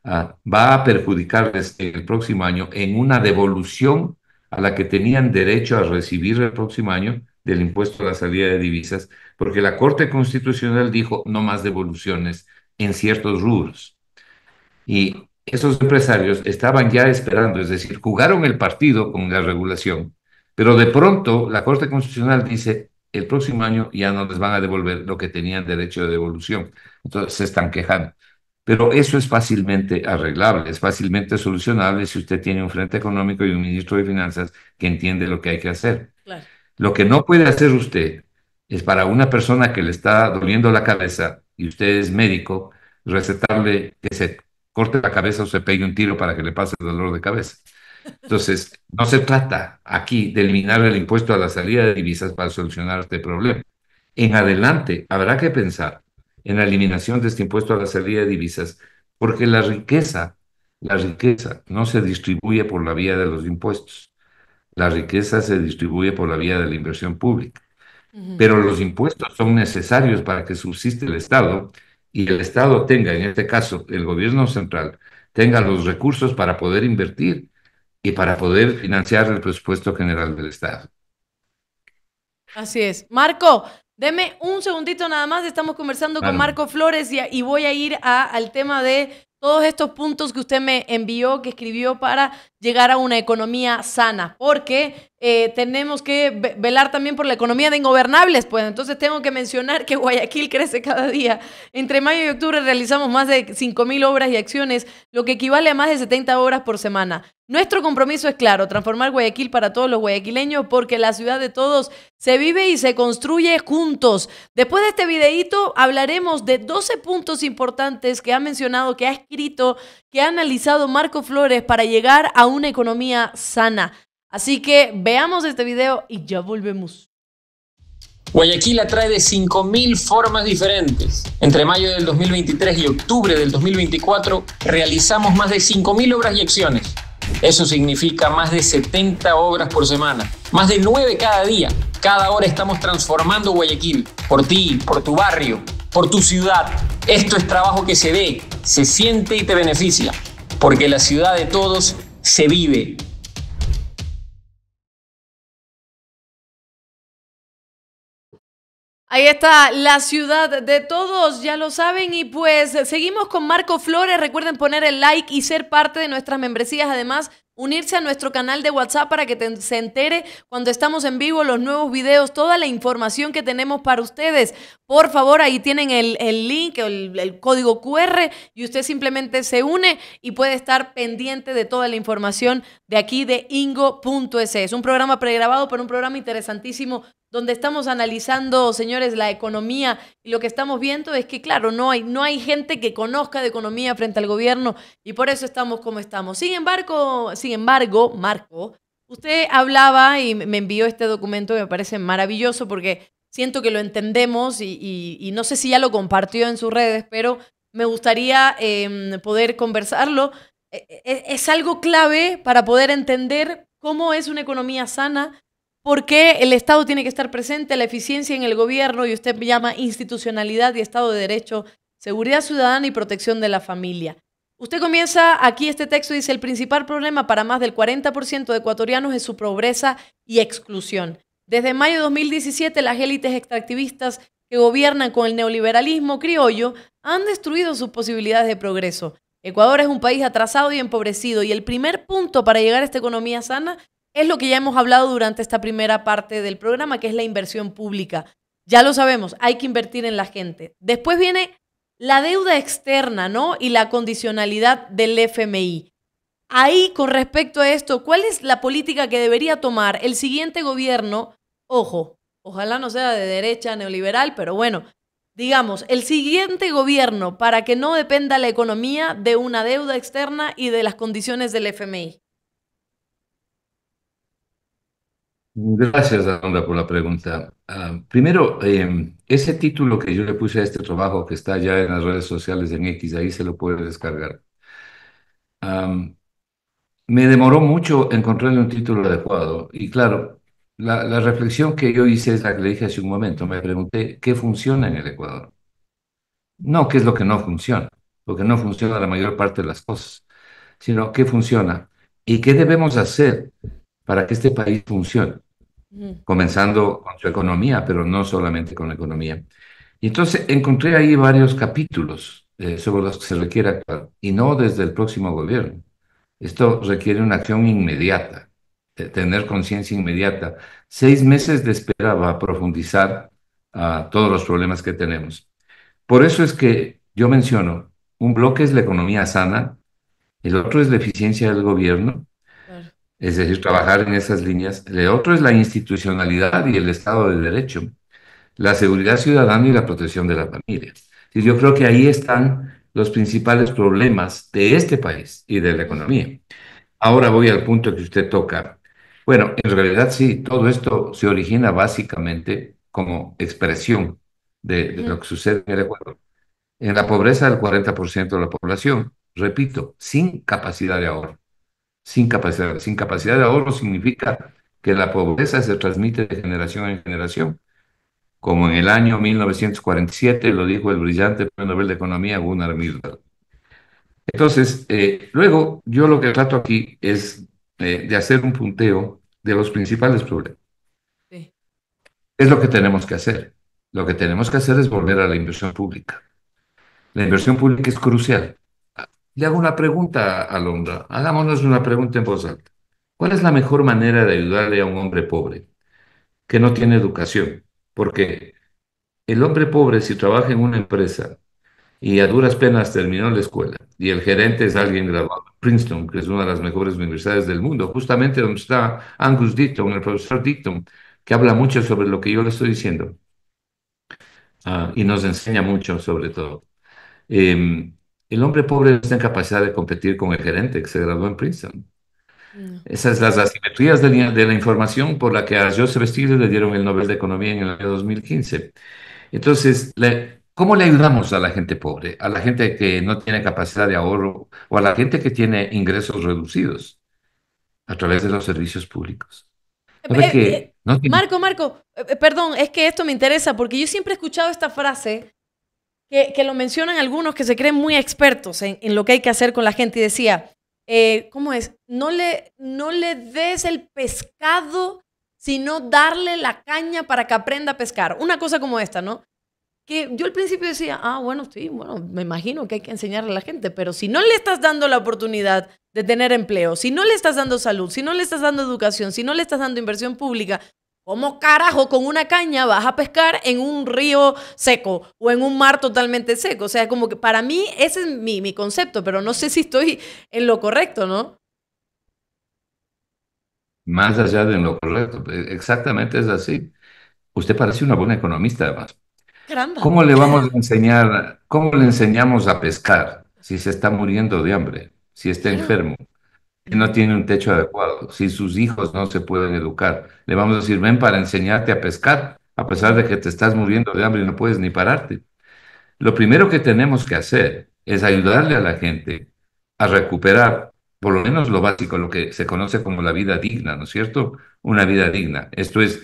ah, va a perjudicarles el próximo año en una devolución a la que tenían derecho a recibir el próximo año del impuesto a la salida de divisas, porque la Corte Constitucional dijo no más devoluciones en ciertos rubros. Y esos empresarios estaban ya esperando, es decir, jugaron el partido con la regulación, pero de pronto la Corte Constitucional dice, el próximo año ya no les van a devolver lo que tenían derecho de devolución. Entonces se están quejando. Pero eso es fácilmente arreglable, es fácilmente solucionable si usted tiene un frente económico y un ministro de finanzas que entiende lo que hay que hacer. Lo que no puede hacer usted es para una persona que le está doliendo la cabeza y usted es médico, recetarle que se corte la cabeza o se pegue un tiro para que le pase el dolor de cabeza. Entonces, no se trata aquí de eliminar el impuesto a la salida de divisas para solucionar este problema. En adelante, habrá que pensar en la eliminación de este impuesto a la salida de divisas, porque la riqueza, la riqueza no se distribuye por la vía de los impuestos. La riqueza se distribuye por la vía de la inversión pública. Pero los impuestos son necesarios para que subsiste el Estado y el Estado tenga, en este caso, el gobierno central, tenga los recursos para poder invertir y para poder financiar el presupuesto general del Estado. Así es. Marco, deme un segundito nada más. Estamos conversando con Marco Flores y, y voy a ir al tema de todos estos puntos que usted me envió, que escribió para llegar a una economía sana, porque eh, tenemos que velar también por la economía de ingobernables, pues entonces tengo que mencionar que Guayaquil crece cada día. Entre mayo y octubre realizamos más de 5.000 obras y acciones, lo que equivale a más de 70 horas por semana. Nuestro compromiso es claro, transformar Guayaquil para todos los guayaquileños porque la ciudad de todos se vive y se construye juntos. Después de este videíto hablaremos de 12 puntos importantes que ha mencionado, que ha escrito, que ha analizado Marco Flores para llegar a una economía sana. Así que veamos este video y ya volvemos. Guayaquil atrae de 5.000 formas diferentes. Entre mayo del 2023 y octubre del 2024 realizamos más de 5.000 obras y acciones. Eso significa más de 70 obras por semana, más de 9 cada día. Cada hora estamos transformando Guayaquil, por ti, por tu barrio, por tu ciudad. Esto es trabajo que se ve, se siente y te beneficia, porque la ciudad de todos se vive. Ahí está la ciudad de todos, ya lo saben. Y pues seguimos con Marco Flores. Recuerden poner el like y ser parte de nuestras membresías. Además, unirse a nuestro canal de WhatsApp para que se entere cuando estamos en vivo, los nuevos videos, toda la información que tenemos para ustedes. Por favor, ahí tienen el, link, el, el, código QR y usted simplemente se une y puede estar pendiente de toda la información de aquí de ingo.es. Es un programa pregrabado, pero un programa interesantísimo donde estamos analizando, señores, la economía y lo que estamos viendo es que, claro, no hay, no hay gente que conozca de economía frente al gobierno y por eso estamos como estamos. Sin embargo, sin embargo, Marco, usted hablaba y me envió este documento que me parece maravilloso porque siento que lo entendemos y, no sé si ya lo compartió en sus redes, pero me gustaría em, poder conversarlo. E, e, es algo clave para poder entender cómo es una economía sana por qué el Estado tiene que estar presente, la eficiencia en el gobierno y usted llama institucionalidad y Estado de Derecho, seguridad ciudadana y protección de la familia. Usted comienza aquí este texto y dice, el principal problema para más del 40% de ecuatorianos es su pobreza y exclusión. Desde mayo de 2017, las élites extractivistas que gobiernan con el neoliberalismo criollo han destruido sus posibilidades de progreso. Ecuador es un país atrasado y empobrecido y el primer punto para llegar a esta economía sana es lo que ya hemos hablado durante esta primera parte del programa, que es la inversión pública. Ya lo sabemos, hay que invertir en la gente. Después viene la deuda externa, ¿no? Y la condicionalidad del FMI. Ahí, con respecto a esto, ¿cuál es la política que debería tomar el siguiente gobierno? Ojo, ojalá no sea de derecha neoliberal, pero bueno, digamos, el siguiente gobierno para que no dependa la economía de una deuda externa y de las condiciones del FMI. Gracias, Alondra, por la pregunta. Ah, primero, em, ese título que yo le puse a este trabajo que está ya en las redes sociales en X, ahí se lo puede descargar. me demoró mucho encontrarle un título adecuado. Y claro, la, la reflexión que yo hice es la que le dije hace un momento. Me pregunté, ¿qué funciona en el Ecuador? No, ¿qué es lo que no funciona? Porque no funciona la mayor parte de las cosas, sino qué funciona y qué debemos hacer para que este país funcione. Comenzando con su economía, pero no solamente con la economía. Y entonces encontré ahí varios capítulos eh, sobre los que se requiere actuar, y no desde el próximo gobierno. Esto requiere una acción inmediata, tener conciencia inmediata. Seis meses de espera va a profundizar a todos los problemas que tenemos. Por eso es que yo menciono, un bloque es la economía sana, el otro es la eficiencia del gobierno, es decir, trabajar en esas líneas, el otro es la institucionalidad y el Estado de Derecho, la seguridad ciudadana y la protección de la familia. Y yo creo que ahí están los principales problemas de este país y de la economía. Ahora voy al punto que usted toca. Bueno, en realidad sí, todo esto se origina básicamente como expresión de, lo que sucede en el Ecuador. En la pobreza del 40% de la población, repito, sin capacidad de ahorro. Sin capacidad, sin capacidad de ahorro significa que la pobreza se transmite de generación en generación como en el año 1947 lo dijo el brillante premio Nobel de Economía Gunnar Myrdal. Entonces, eh, luego yo lo que trato aquí es eh, de hacer un punteo de los principales problemas. Sí. Es lo que tenemos que hacer. Lo que tenemos que hacer es volver a la inversión pública. La inversión pública es crucial. Le hago una pregunta a Londra. Hagámonos una pregunta en voz alta. ¿Cuál es la mejor manera de ayudarle a un hombre pobre que no tiene educación? Porque el hombre pobre, si trabaja en una empresa y a duras penas terminó la escuela, y el gerente es alguien graduado en Princeton, que es una de las mejores universidades del mundo, justamente donde está Angus Deaton, el profesor Deaton, que habla mucho sobre lo que yo le estoy diciendo, ah, y nos enseña mucho sobre todo. Em, el hombre pobre está en capacidad de competir con el gerente que se graduó en Princeton. Esas son las asimetrías de la, de la, información por la que a Joseph Stiglitz le dieron el Nobel de Economía en el año 2015. Entonces, ¿cómo le ayudamos a la gente pobre, a la gente que no tiene capacidad de ahorro o a la gente que tiene ingresos reducidos? A través de los servicios públicos. Eh, eh, Marco, Marco, eh, perdón, es que esto me interesa porque yo siempre he escuchado esta frase que, lo mencionan algunos que se creen muy expertos en, en lo que hay que hacer con la gente y decía, eh, ¿cómo es? No le, no le des el pescado, sino darle la caña para que aprenda a pescar. Una cosa como esta, ¿no? Que yo al principio decía, ah, bueno, sí, bueno, me imagino que hay que enseñarle a la gente, pero si no le estás dando la oportunidad de tener empleo, si no le estás dando salud, si no le estás dando educación, si no le estás dando inversión pública, ¿Cómo carajo con una caña vas a pescar en un río seco o en un mar totalmente seco? O sea, como que para mí ese es mi, mi concepto, pero no sé si estoy en lo correcto, ¿no? Más allá de lo correcto, e, exactamente es así. Usted parece una buena economista, además. ¿Cómo le vamos a enseñar, cómo le enseñamos a pescar si se está muriendo de hambre, si está enfermo? No tiene un techo adecuado, si sus hijos no se pueden educar. Le vamos a decir, ven para enseñarte a pescar, a pesar de que te estás muriendo de hambre y no puedes ni pararte. Lo primero que tenemos que hacer es ayudarle a la gente a recuperar por lo menos lo básico, lo que se conoce como la vida digna, ¿no es cierto? Una vida digna. Esto es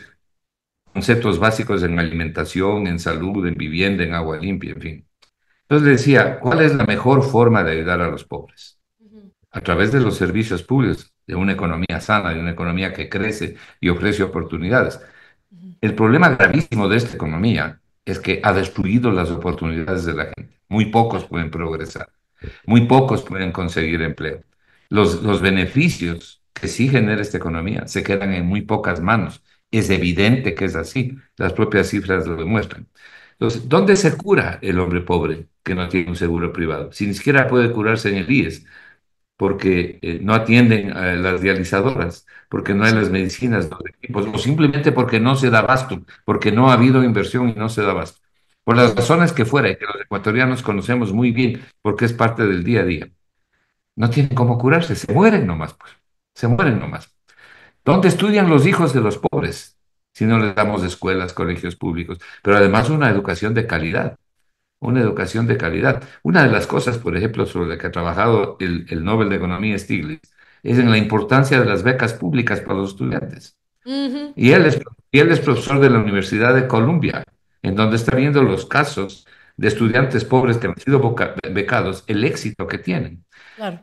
conceptos básicos en alimentación, en salud, en vivienda, en agua limpia, en fin. Entonces le decía, ¿cuál es la mejor forma de ayudar a los pobres? A través de los servicios públicos, de una economía sana, de una economía que crece y ofrece oportunidades. El problema gravísimo de esta economía es que ha destruido las oportunidades de la gente. Muy pocos pueden progresar, muy pocos pueden conseguir empleo. Los, los beneficios que sí genera esta economía se quedan en muy pocas manos. Es evidente que es así, las propias cifras lo demuestran. Entonces, ¿dónde se cura el hombre pobre que no tiene un seguro privado? Si ni siquiera puede curarse en el IES, porque eh, no atienden a las realizadoras, porque no hay las medicinas, los equipos, o simplemente porque no se da abasto, porque no ha habido inversión y no se da abasto. Por las razones que fuera, y que los ecuatorianos conocemos muy bien, porque es parte del día a día. No tienen cómo curarse, se mueren nomás, pues, se mueren nomás. ¿Dónde estudian los hijos de los pobres? Si no les damos escuelas, colegios públicos, pero además una educación de calidad una educación de calidad. Una de las cosas, por ejemplo, sobre la que ha trabajado el, el Nobel de Economía Stiglitz, es en la importancia de las becas públicas para los estudiantes. y, él es, y él es profesor de la Universidad de Columbia, en donde está viendo los casos de estudiantes pobres que han sido becados, el éxito que tienen.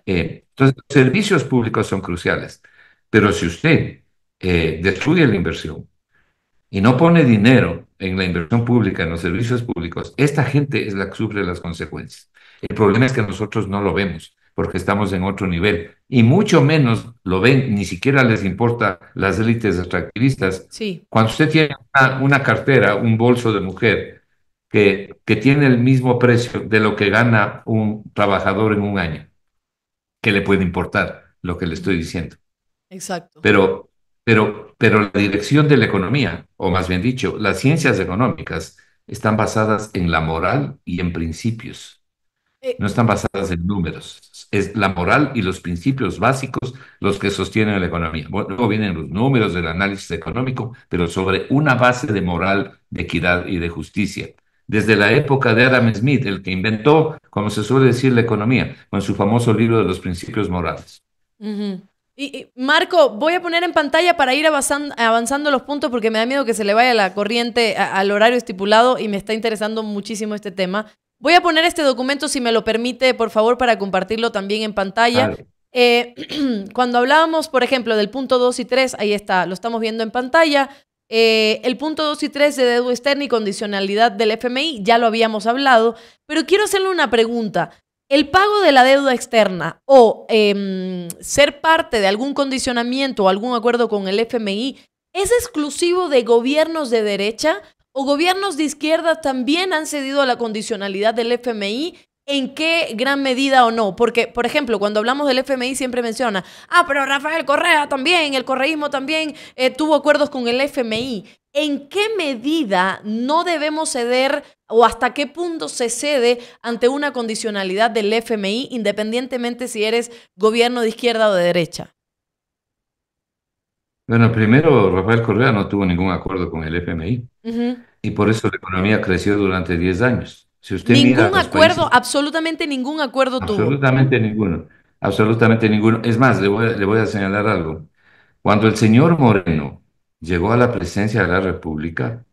Eh, entonces, los servicios públicos son cruciales, pero si usted eh, destruye la inversión, y no pone dinero en la inversión pública, en los servicios públicos, esta gente es la que sufre las consecuencias. El problema es que nosotros no lo vemos porque estamos en otro nivel y mucho menos lo ven, ni siquiera les importa las élites extractivistas. Sí. Cuando usted tiene una, cartera, un bolso de mujer que, que tiene el mismo precio de lo que gana un trabajador en un año, ¿qué le puede importar lo que le estoy diciendo? Exacto. Pero, pero, pero la dirección de la economía, o más bien dicho, las ciencias económicas están basadas en la moral y en principios eh, no están basadas en números. Es la moral y los principios básicos los que sostienen la economía. luego vienen los números del análisis económico, pero sobre una base de moral, de equidad y de justicia. Desde la época de Adam Smith, el que inventó, como se suele decir, la economía, con su famoso libro de los principios morales. Y, Marco, voy a poner en pantalla para ir avanzando, avanzando, los puntos porque me da miedo que se le vaya la corriente al horario estipulado y me está interesando muchísimo este tema. Voy a poner este documento, si me lo permite, por favor, para compartirlo también en pantalla. Eh, cuando hablábamos, por ejemplo, del punto 2 y 3, ahí está, lo estamos viendo en pantalla. Eh, el punto 2 y 3 de deuda externa y condicionalidad del FMI, ya lo habíamos hablado, pero quiero hacerle una pregunta. ¿El pago de la deuda externa o em, ser parte de algún condicionamiento o algún acuerdo con el FMI es exclusivo de gobiernos de derecha o gobiernos de izquierda también han cedido a la condicionalidad del FMI en qué gran medida o no. Porque, por ejemplo, cuando hablamos del FMI siempre menciona, ah, pero Rafael Correa también, el correísmo también eh, tuvo acuerdos con el FMI. ¿En qué medida no debemos ceder o hasta qué punto se cede ante una condicionalidad del FMI, independientemente si eres gobierno de izquierda o de derecha? Bueno, primero, Rafael Correa no tuvo ningún acuerdo con el FMI y por eso la economía creció durante 10 años. Si usted ningún acuerdo, absolutamente ningún acuerdo tuvo. Absolutamente ninguno, absolutamente ninguno. Es más, le voy, le voy a señalar algo. Cuando el señor Moreno llegó a la presidencia de la República,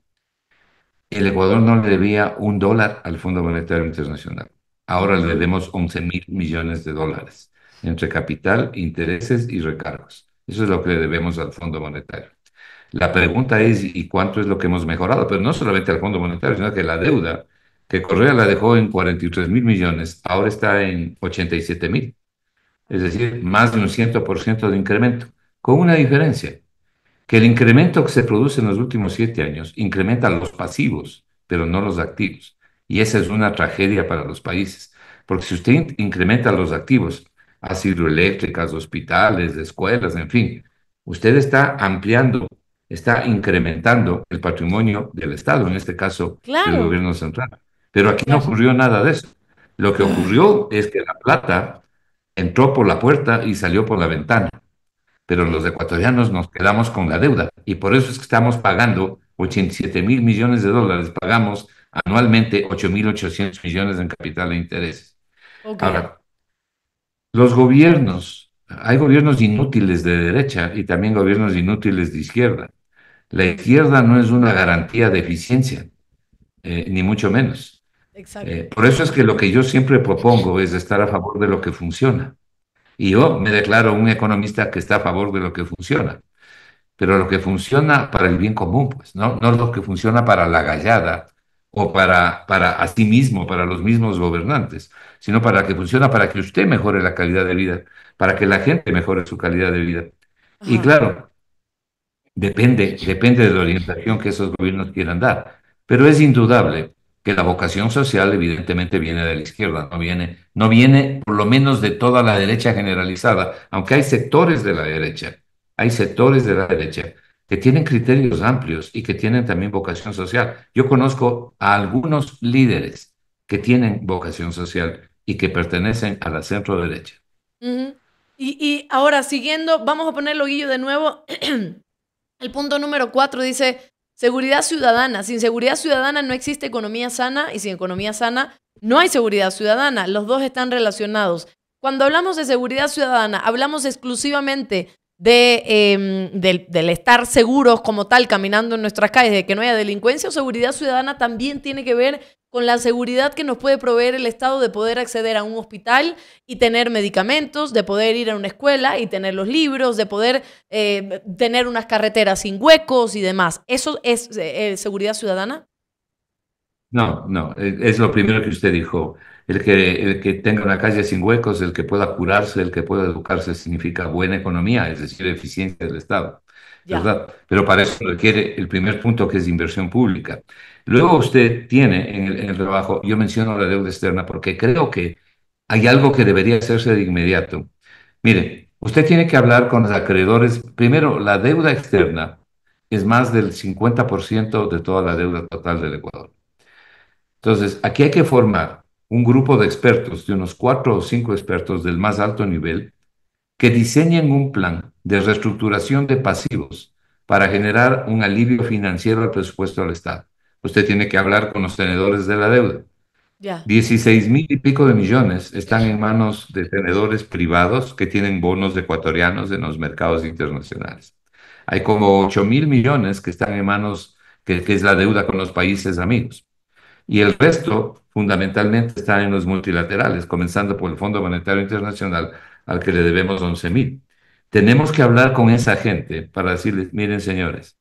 el Ecuador no le debía un dólar al Fondo Monetario Internacional. Ahora le debemos 11 mil millones de dólares entre capital, intereses y recargos. Eso es lo que le debemos al Fondo Monetario. La pregunta es, ¿y cuánto es lo que hemos mejorado? Pero no solamente al Fondo Monetario, sino que la deuda, que Correa la dejó en 43 mil millones, ahora está en 87 mil. Es decir, más de un 100% de incremento, con una diferencia, que el incremento que se produce en los últimos siete años incrementa los pasivos, pero no los activos. Y esa es una tragedia para los países, porque si usted incrementa los activos, a hidroeléctricas, hospitales, escuelas, en fin. Usted está ampliando, está incrementando el patrimonio del Estado, en este caso del gobierno central. Pero aquí no ocurrió nada de eso. Lo que ocurrió es que la plata entró por la puerta y salió por la ventana. Pero los ecuatorianos nos quedamos con la deuda y por eso es que estamos pagando 87 mil millones de dólares, pagamos anualmente 8 mil 800 millones en capital e intereses. Ahora, los gobiernos, hay gobiernos inútiles de derecha y también gobiernos inútiles de izquierda. La izquierda no es una garantía de eficiencia, eh, ni mucho menos. Eh, por eso es que lo que yo siempre propongo es estar a favor de lo que funciona. Y yo me declaro un economista que está a favor de lo que funciona, pero lo que funciona para el bien común, pues, no, no lo que funciona para la gallada o para, para a sí mismo, para los mismos gobernantes, sino para que funciona para que usted mejore la calidad de vida, para que la gente mejore su calidad de vida. Y claro, depende, depende de la orientación que esos gobiernos quieran dar, pero es indudable que la vocación social evidentemente viene de la izquierda, no viene, no viene por lo menos de toda la derecha generalizada, aunque hay sectores de la derecha, hay sectores de la derecha que tienen criterios amplios y que tienen también vocación social. Yo conozco a algunos líderes que tienen vocación social y que pertenecen a la centro derecha. y, ahora, siguiendo, vamos a ponerlo, Guillo, de nuevo. El punto número cuatro dice, seguridad ciudadana. Sin seguridad ciudadana no existe economía sana y sin economía sana no hay seguridad ciudadana. Los dos están relacionados. Cuando hablamos de seguridad ciudadana, hablamos exclusivamente de, em, del, estar seguros como tal caminando en nuestras calles, de que no haya delincuencia o seguridad ciudadana también tiene que ver con la seguridad que nos puede proveer el Estado de poder acceder a un hospital y tener medicamentos, de poder ir a una escuela y tener los libros, de poder eh, tener unas carreteras sin huecos y demás. ¿Eso es eh, seguridad ciudadana? No, no, es lo primero que usted dijo. El que, el que tenga una calle sin huecos, el que pueda curarse, el que pueda educarse, significa buena economía, es decir, eficiencia del Estado. ¿verdad? Pero para eso requiere el primer punto que es inversión pública. Luego usted tiene en el, trabajo, yo menciono la deuda externa porque creo que hay algo que debería hacerse de inmediato. Mire, usted tiene que hablar con los acreedores. Primero, la deuda externa es más del 50% de toda la deuda total del Ecuador. Entonces, aquí hay que formar un grupo de expertos, de unos cuatro o cinco expertos del más alto nivel, que diseñen un plan de reestructuración de pasivos para generar un alivio financiero al presupuesto del Estado usted tiene que hablar con los tenedores de la deuda. Ya. 16 mil y pico de millones están en manos de tenedores privados que tienen bonos ecuatorianos en los mercados internacionales. Hay como 8 mil millones que están en manos, que, es la deuda con los países amigos. Y el resto, fundamentalmente, está en los multilaterales, comenzando por el Fondo Monetario Internacional, al que le debemos 11 mil. Tenemos que hablar con esa gente para decirles, miren señores,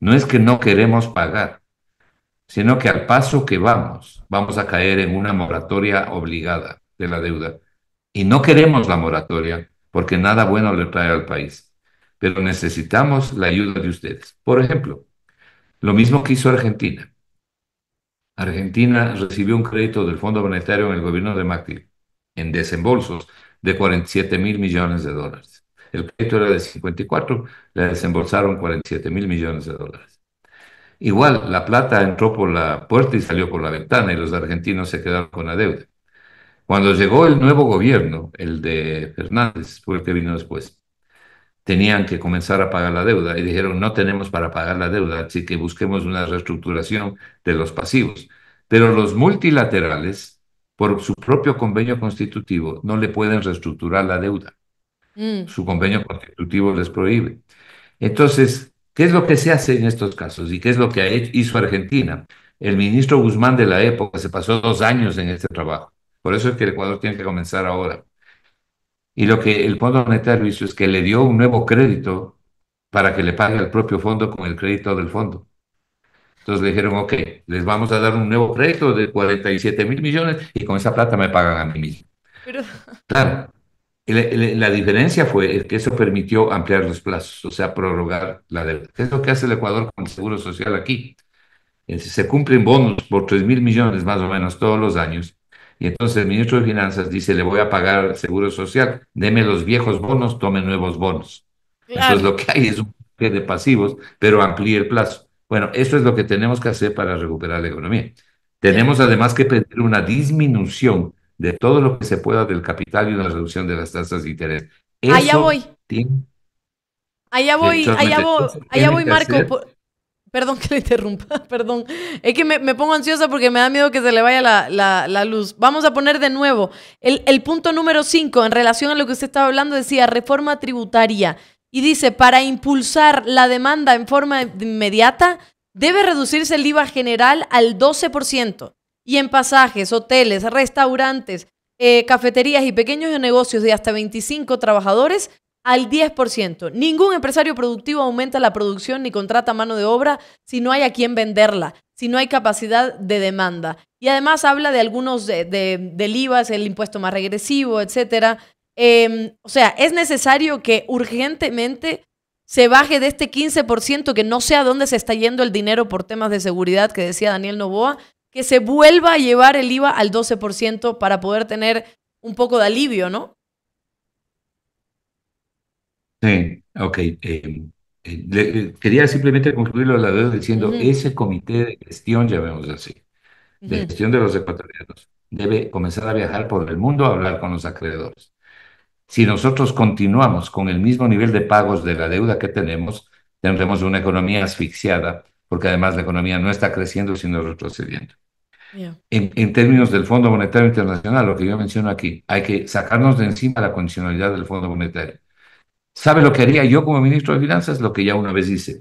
no es que no queremos pagar, sino que al paso que vamos, vamos a caer en una moratoria obligada de la deuda. Y no queremos la moratoria porque nada bueno le trae al país, pero necesitamos la ayuda de ustedes. Por ejemplo, lo mismo que hizo Argentina. Argentina recibió un crédito del Fondo Monetario en el gobierno de Macri en desembolsos de 47 mil millones de dólares. El crédito era de 54, le desembolsaron 47 mil millones de dólares. Igual, la plata entró por la puerta y salió por la ventana y los argentinos se quedaron con la deuda. Cuando llegó el nuevo gobierno, el de Fernández, fue el que vino después, tenían que comenzar a pagar la deuda y dijeron, no tenemos para pagar la deuda, así que busquemos una reestructuración de los pasivos. Pero los multilaterales, por su propio convenio constitutivo, no le pueden reestructurar la deuda. Mm. Su convenio constitutivo les prohíbe. Entonces, ¿Qué es lo que se hace en estos casos y qué es lo que hizo Argentina? El ministro Guzmán de la época se pasó dos años en este trabajo. Por eso es que el Ecuador tiene que comenzar ahora. Y lo que el Fondo Monetario hizo es que le dio un nuevo crédito para que le pague al propio fondo con el crédito del fondo. Entonces le dijeron, ok, les vamos a dar un nuevo crédito de 47 mil millones y con esa plata me pagan a mí mismo. Pero... Claro, la, diferencia fue que eso permitió ampliar los plazos, o sea, prorrogar la deuda. ¿Qué es lo que hace el Ecuador con el Seguro Social aquí? Se cumplen bonos por 3 mil millones más o menos todos los años. Y entonces el ministro de Finanzas dice, le voy a pagar Seguro Social, deme los viejos bonos, tome nuevos bonos. Entonces lo que hay es un de pasivos, pero amplíe el plazo. Bueno, eso es lo que tenemos que hacer para recuperar la economía. Tenemos además que pedir una disminución de todo lo que se pueda del capital y una reducción de las tasas de interés. allá voy. Allá voy, allá voy, allá voy, Marco. Perdón que le interrumpa, perdón. Es que me, pongo ansiosa porque me da miedo que se le vaya la, luz. Vamos a poner de nuevo. El, el punto número 5, en relación a lo que usted estaba hablando, decía reforma tributaria. Y dice, para impulsar la demanda en forma inmediata, debe reducirse el IVA general al 12% y en pasajes, hoteles, restaurantes, eh, cafeterías y pequeños negocios de hasta 25 trabajadores al 10%. Ningún empresario productivo aumenta la producción ni contrata mano de obra si no hay a quien venderla, si no hay capacidad de demanda. Y además habla de algunos de, del IVA, es el impuesto más regresivo, etc. Em, o sea, es necesario que urgentemente se baje de este 15% que no sé a dónde se está yendo el dinero por temas de seguridad que decía Daniel Novoa que se vuelva a llevar el IVA al 12% para poder tener un poco de alivio, ¿no? Sí, ok. Eh, eh, eh, quería simplemente concluirlo la deuda diciendo, ese comité de gestión, llamémoslo así, de gestión de los ecuatorianos, debe comenzar a viajar por el mundo a hablar con los acreedores. Si nosotros continuamos con el mismo nivel de pagos de la deuda que tenemos, tendremos una economía asfixiada, porque además la economía no está creciendo, sino retrocediendo. En, términos del Fondo Monetario Internacional, lo que yo menciono aquí, hay que sacarnos de encima la condicionalidad del Fondo Monetario. ¿Sabe lo que haría yo como ministro de Finanzas? Lo que ya una vez hice.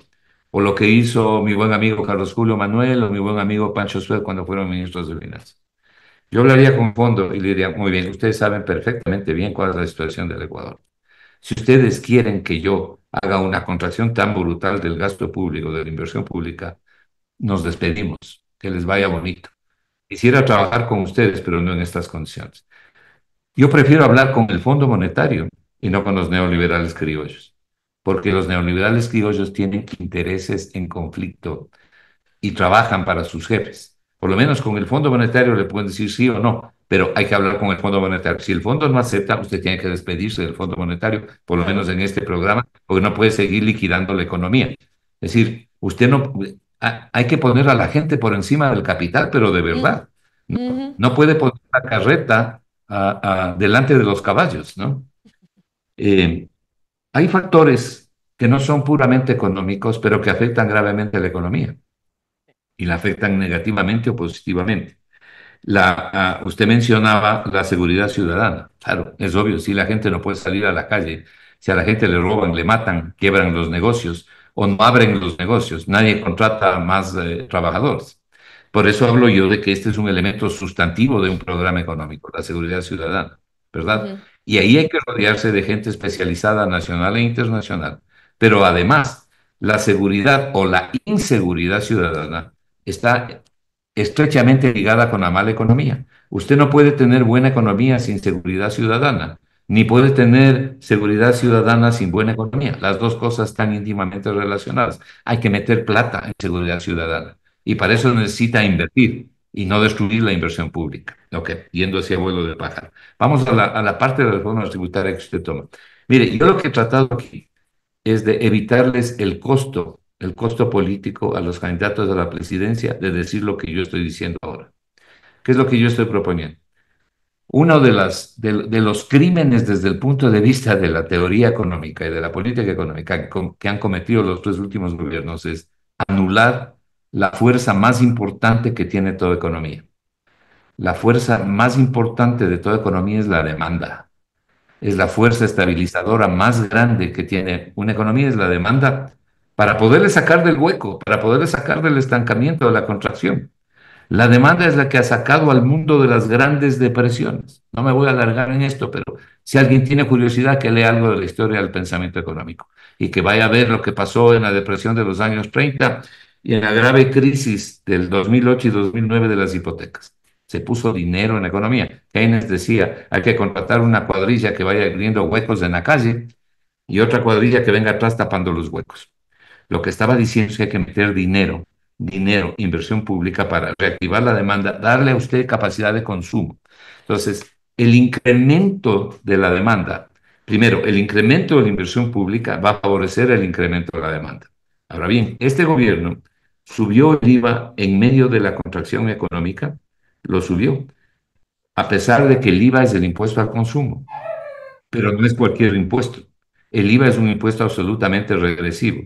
o lo que hizo mi buen amigo Carlos Julio Manuel o mi buen amigo Pancho Suez cuando fueron ministros de Finanzas. Yo hablaría con fondo y le diría, muy bien, ustedes saben perfectamente bien cuál es la situación del Ecuador. Si ustedes quieren que yo haga una contracción tan brutal del gasto público, de la inversión pública, nos despedimos, que les vaya bonito. Quisiera trabajar con ustedes, pero no en estas condiciones. Yo prefiero hablar con el Fondo Monetario y no con los neoliberales criollos, porque los neoliberales criollos tienen intereses en conflicto y trabajan para sus jefes. Por lo menos con el Fondo Monetario le pueden decir sí o no, pero hay que hablar con el Fondo Monetario. Si el fondo no acepta, usted tiene que despedirse del Fondo Monetario, por lo menos en este programa, porque no puede seguir liquidando la economía. Es decir, usted no, hay que poner a la gente por encima del capital, pero de verdad. No, puede poner la carreta delante de los caballos, ¿no? Eh, hay factores que no son puramente económicos, pero que afectan gravemente a la economía y la afectan negativamente o positivamente. La, usted mencionaba la seguridad ciudadana. Claro, es obvio, si la gente no puede salir a la calle, si a la gente le roban, le matan, quiebran los negocios o no abren los negocios, nadie contrata más eh, trabajadores. Por eso hablo yo de que este es un elemento sustantivo de un programa económico, la seguridad ciudadana, ¿verdad? Y ahí hay que rodearse de gente especializada nacional e internacional. Pero además, la seguridad o la inseguridad ciudadana está estrechamente ligada con la mala economía. Usted no puede tener buena economía sin seguridad ciudadana, ni puede tener seguridad ciudadana sin buena economía. Las dos cosas están íntimamente relacionadas. Hay que meter plata en seguridad ciudadana y para eso necesita invertir y no destruir la inversión pública. Ok, yendo hacia vuelo de pájaro. Vamos a la, a la parte de la reforma tributaria que usted toma. Mire, yo lo que he tratado aquí es de evitarles el costo el costo político a los candidatos a la presidencia de decir lo que yo estoy diciendo ahora. ¿Qué es lo que yo estoy proponiendo? Uno de, las, de, los crímenes desde el punto de vista de la teoría económica y de la política económica que han cometido los tres últimos gobiernos es anular la fuerza más importante que tiene toda economía. La fuerza más importante de toda economía es la demanda. Es la fuerza estabilizadora más grande que tiene una economía, es la demanda para poderle sacar del hueco, para poderle sacar del estancamiento, de la contracción. La demanda es la que ha sacado al mundo de las grandes depresiones. No me voy a alargar en esto, pero si alguien tiene curiosidad, que lea algo de la historia del pensamiento económico y que vaya a ver lo que pasó en la depresión de los años 30 y en la grave crisis del 2008 y 2009 de las hipotecas. Se puso dinero en la economía. Keynes decía, hay que contratar una cuadrilla que vaya abriendo huecos en la calle y otra cuadrilla que venga atrás tapando los huecos. Lo que estaba diciendo es que hay que meter dinero, dinero, inversión pública para reactivar la demanda, darle a usted capacidad de consumo. Entonces, el incremento de la demanda, primero, el incremento de la inversión pública va a favorecer el incremento de la demanda. Ahora bien, este gobierno subió el IVA en medio de la contracción económica, lo subió, a pesar de que el IVA es el impuesto al consumo, pero no es cualquier impuesto. El IVA es un impuesto absolutamente regresivo.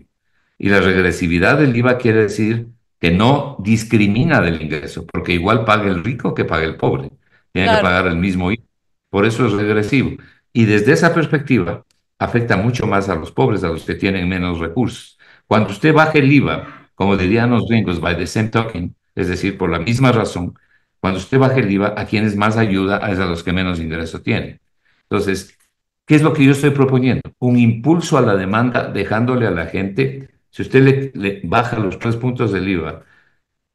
Y la regresividad del IVA quiere decir que no discrimina del ingreso, porque igual paga el rico que paga el pobre. Tiene que pagar el mismo IVA. Por eso es regresivo. Y desde esa perspectiva, afecta mucho más a los pobres, a los que tienen menos recursos. Cuando usted baje el IVA, como dirían los gringos, by the same token, es decir, por la misma razón, cuando usted baje el IVA, a quienes más ayuda es a los que menos ingreso tienen. Entonces, ¿qué es lo que yo estoy proponiendo? Un impulso a la demanda, dejándole a la gente si usted le, baja los tres puntos del IVA,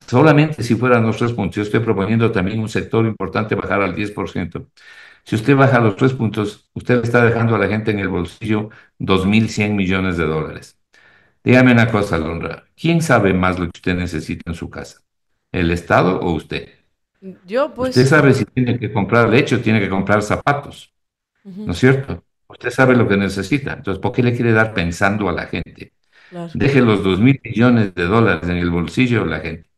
solamente si fueran los tres puntos, yo estoy proponiendo también un sector importante bajar al 10%. Si usted baja los tres puntos, usted le está dejando a la gente en el bolsillo 2.100 millones de dólares. Dígame una cosa, Londra, ¿quién sabe más lo que usted necesita en su casa? ¿El Estado o usted? Yo, pues. Usted sabe si tiene que comprar leche o tiene que comprar zapatos, ¿no es cierto? Usted sabe lo que necesita. Entonces, ¿por qué le quiere dar pensando a la gente? Deje los dos mil millones de dólares en el bolsillo de la gente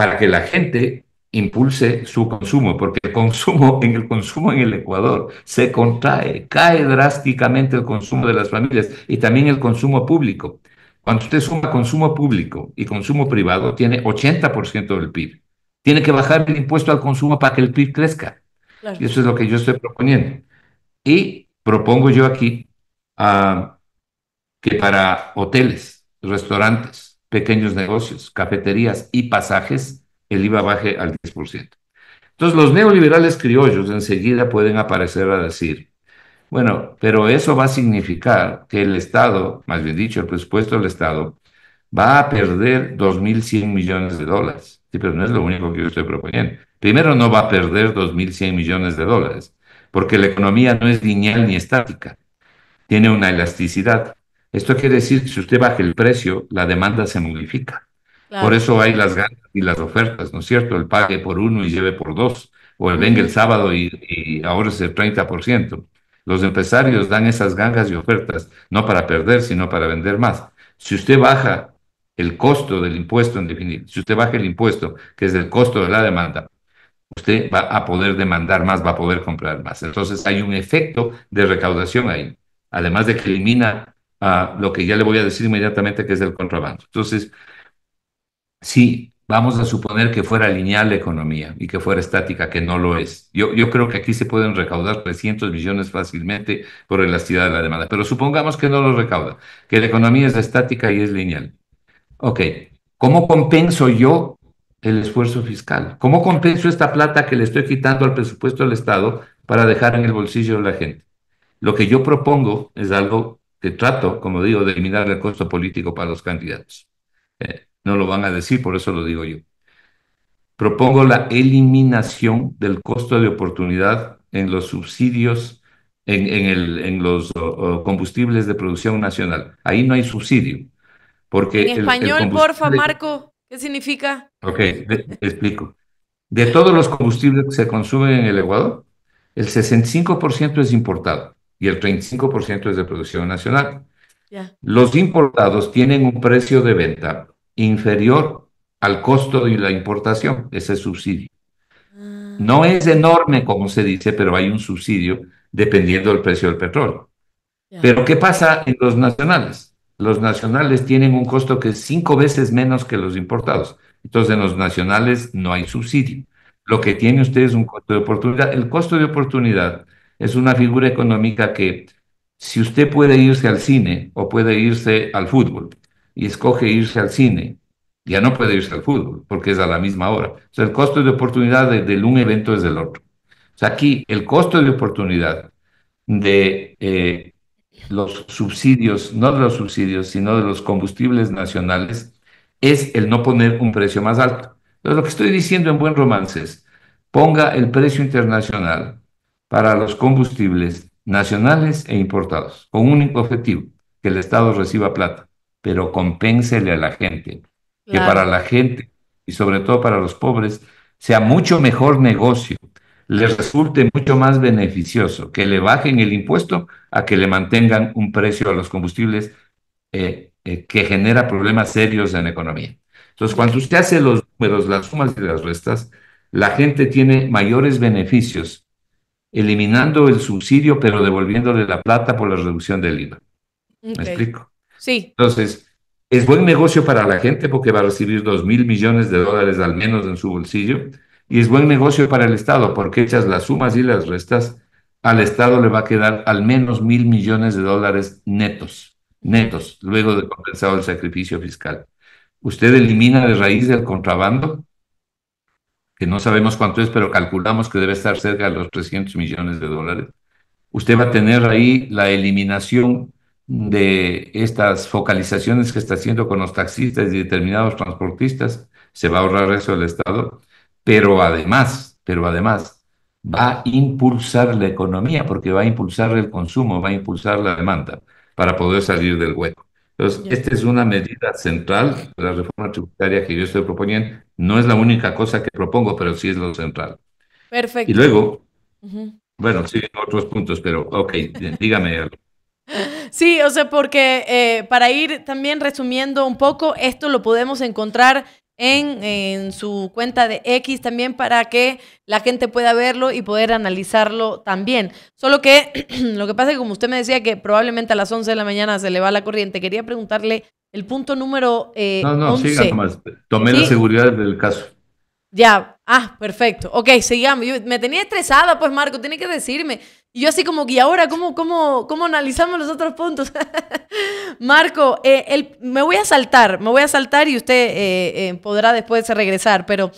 para que la gente impulse su consumo, porque el consumo en el consumo en el Ecuador se contrae, cae drásticamente el consumo de las familias y también el consumo público. Cuando usted suma consumo público y consumo privado, tiene 80% del PIB. Tiene que bajar el impuesto al consumo para que el PIB crezca. Y eso es lo que yo estoy proponiendo. Y propongo yo aquí a que para hoteles, restaurantes, pequeños negocios, cafeterías y pasajes, el IVA baje al 10%. Entonces los neoliberales criollos enseguida pueden aparecer a decir, bueno, pero eso va a significar que el Estado, más bien dicho, el presupuesto del Estado, va a perder 2.100 millones de dólares. Sí, pero no es lo único que yo estoy proponiendo. Primero, no va a perder 2.100 millones de dólares, porque la economía no es lineal ni estática, tiene una elasticidad. Esto quiere decir que si usted baja el precio, la demanda se modifica. Por eso hay las ganas y las ofertas, ¿no es cierto? El pague por uno y lleve por dos, o el venga el sábado y, y ahora es el 30%. Los empresarios dan esas gangas y ofertas no para perder, sino para vender más. Si usted baja el costo del impuesto en definitiva, si usted baja el impuesto, que es el costo de la demanda, usted va a poder demandar más, va a poder comprar más. Entonces hay un efecto de recaudación ahí, además de que elimina uh, lo que ya le voy a decir inmediatamente, que es el contrabando. Entonces, sí, vamos a suponer que fuera lineal la economía y que fuera estática, que no lo es. Yo, yo creo que aquí se pueden recaudar 300 millones fácilmente por elasticidad de la demanda, pero supongamos que no lo recauda, que la economía es estática y es lineal. Ok, ¿cómo compenso yo el esfuerzo fiscal? ¿Cómo compenso esta plata que le estoy quitando al presupuesto del Estado para dejar en el bolsillo de la gente? Lo que yo propongo es algo que trato, como digo, de eliminar el costo político para los candidatos. Eh, no lo van a decir, por eso lo digo yo. Propongo la eliminación del costo de oportunidad en los subsidios, en, en, el, en los combustibles de producción nacional. Ahí no hay subsidio. Porque en español, porfa, Marco, ¿qué significa? Ok, explico. De todos los combustibles que se consumen en el Ecuador, el 65% es importado y el 35% es de producción nacional. Yeah. Los importados tienen un precio de venta inferior al costo de la importación, ese subsidio. Ah. No es enorme, como se dice, pero hay un subsidio dependiendo del precio del petróleo. Yeah. Pero ¿qué pasa en los nacionales? Los nacionales tienen un costo que es cinco veces menos que los importados. Entonces, en los nacionales no hay subsidio. Lo que tiene usted es un costo de oportunidad. El costo de oportunidad es una figura económica que si usted puede irse al cine o puede irse al fútbol y escoge irse al cine, ya no puede irse al fútbol porque es a la misma hora. O sea, el costo de oportunidad de, de un evento es del otro. O sea, aquí el costo de oportunidad de eh, los subsidios, no de los subsidios, sino de los combustibles nacionales, es el no poner un precio más alto. Entonces, lo que estoy diciendo en buen romance es, ponga el precio internacional para los combustibles nacionales e importados, con un único objetivo, que el Estado reciba plata pero compénsele a la gente. Claro. Que para la gente y sobre todo para los pobres sea mucho mejor negocio, les resulte mucho más beneficioso que le bajen el impuesto a que le mantengan un precio a los combustibles eh, eh, que genera problemas serios en la economía. Entonces, cuando usted hace los números, las sumas y las restas, la gente tiene mayores beneficios eliminando el subsidio, pero devolviéndole la plata por la reducción del IVA. Okay. ¿Me explico? Sí. Entonces, es buen negocio para la gente porque va a recibir dos mil millones de dólares al menos en su bolsillo. Y es buen negocio para el Estado porque echas las sumas y las restas, al Estado le va a quedar al menos mil millones de dólares netos, netos, luego de compensado el sacrificio fiscal. Usted elimina de raíz del contrabando, que no sabemos cuánto es, pero calculamos que debe estar cerca de los 300 millones de dólares. Usted va a tener ahí la eliminación de estas focalizaciones que está haciendo con los taxistas y determinados transportistas, se va a ahorrar eso el Estado, pero además, pero además va a impulsar la economía porque va a impulsar el consumo, va a impulsar la demanda para poder salir del hueco. Entonces, yeah. esta es una medida central de la reforma tributaria que yo estoy proponiendo. No es la única cosa que propongo, pero sí es lo central. Perfecto. Y luego, uh -huh. bueno, sí, otros puntos, pero ok, dígame algo. Sí, o sea, porque eh, para ir también resumiendo un poco, esto lo podemos encontrar en, en, su cuenta de X también para que la gente pueda verlo y poder analizarlo también. Solo que lo que pasa es que como usted me decía que probablemente a las 11 de la mañana se le va la corriente, quería preguntarle el punto número eh, No, no, 11. siga nomás. Tomé ¿Sí? la seguridad del caso. Ya, ah, perfecto. Ok, sigamos. Yo me tenía estresada, pues Marco, tiene que decirme. Y yo así como, ¿y ahora cómo, cómo, cómo analizamos los otros puntos? Marco, eh, me voy a saltar, me voy a saltar y usted eh, eh, podrá después regresar, pero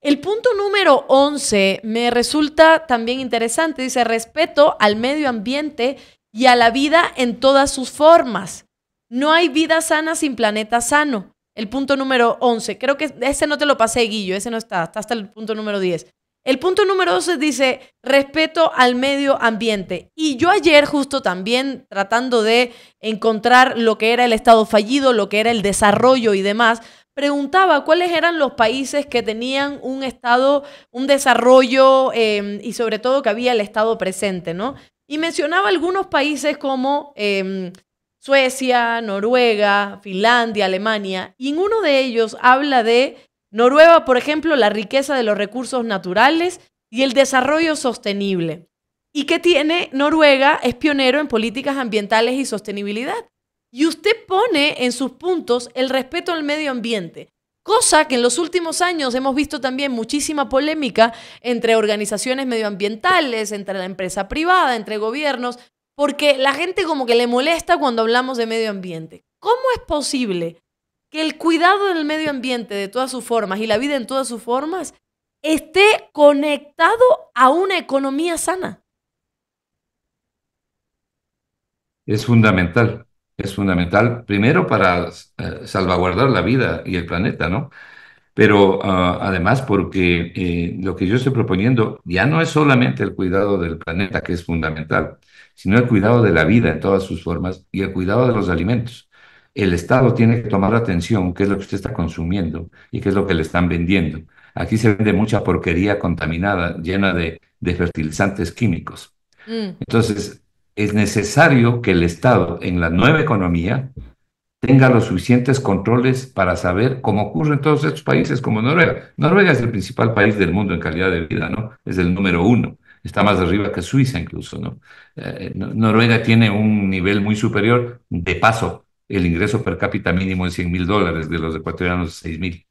el punto número 11 me resulta también interesante. Dice, respeto al medio ambiente y a la vida en todas sus formas. No hay vida sana sin planeta sano. El punto número 11. Creo que ese no te lo pasé, Guillo. Ese no está. Está hasta el punto número 10. El punto número 12 dice respeto al medio ambiente. Y yo ayer justo también tratando de encontrar lo que era el Estado fallido, lo que era el desarrollo y demás, preguntaba cuáles eran los países que tenían un Estado, un desarrollo em, y sobre todo que había el Estado presente, ¿no? Y mencionaba algunos países como em, Suecia, Noruega, Finlandia, Alemania, y en uno de ellos habla de Noruega, por ejemplo, la riqueza de los recursos naturales y el desarrollo sostenible. ¿Y qué tiene Noruega? Es pionero en políticas ambientales y sostenibilidad. Y usted pone en sus puntos el respeto al medio ambiente, cosa que en los últimos años hemos visto también muchísima polémica entre organizaciones medioambientales, entre la empresa privada, entre gobiernos, porque la gente como que le molesta cuando hablamos de medio ambiente. ¿Cómo es posible que el cuidado del medio ambiente de todas sus formas y la vida en todas sus formas esté conectado a una economía sana. Es fundamental, es fundamental, primero para eh, salvaguardar la vida y el planeta, ¿no? Pero ah, además porque eh, lo que yo estoy proponiendo ya no es solamente el cuidado del planeta, que es fundamental, sino el cuidado de la vida en todas sus formas y el cuidado de los alimentos el Estado tiene que tomar atención qué es lo que usted está consumiendo y qué es lo que le están vendiendo. Aquí se vende mucha porquería contaminada, llena de, fertilizantes químicos. Mm. Entonces, es necesario que el Estado en la nueva economía tenga los suficientes controles para saber cómo ocurre en todos estos países como Noruega. Noruega es el principal país del mundo en calidad de vida, ¿no? Es el número uno. Está más arriba que Suiza incluso, ¿no? Eh, Noruega tiene un nivel muy superior de paso el ingreso per cápita mínimo en 100 mil dólares, de los ecuatorianos 6 mil.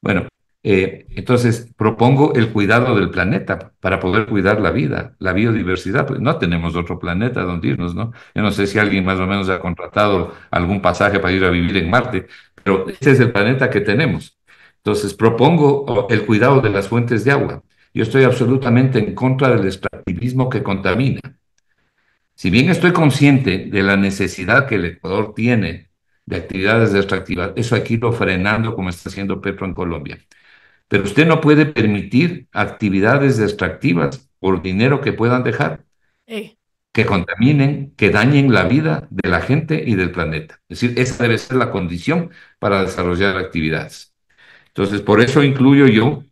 Bueno, eh, entonces propongo el cuidado del planeta para poder cuidar la vida, la biodiversidad. Pues no tenemos otro planeta donde irnos, ¿no? Yo no sé si alguien más o menos ha contratado algún pasaje para ir a vivir en Marte, pero este es el planeta que tenemos. Entonces propongo el cuidado de las fuentes de agua. Yo estoy absolutamente en contra del extractivismo que contamina. Si bien estoy consciente de la necesidad que el Ecuador tiene de actividades extractivas, eso hay que irlo frenando como está haciendo Petro en Colombia. Pero usted no puede permitir actividades extractivas por dinero que puedan dejar, que contaminen, que dañen la vida de la gente y del planeta. Es decir, esa debe ser la condición para desarrollar actividades. Entonces, por eso incluyo yo,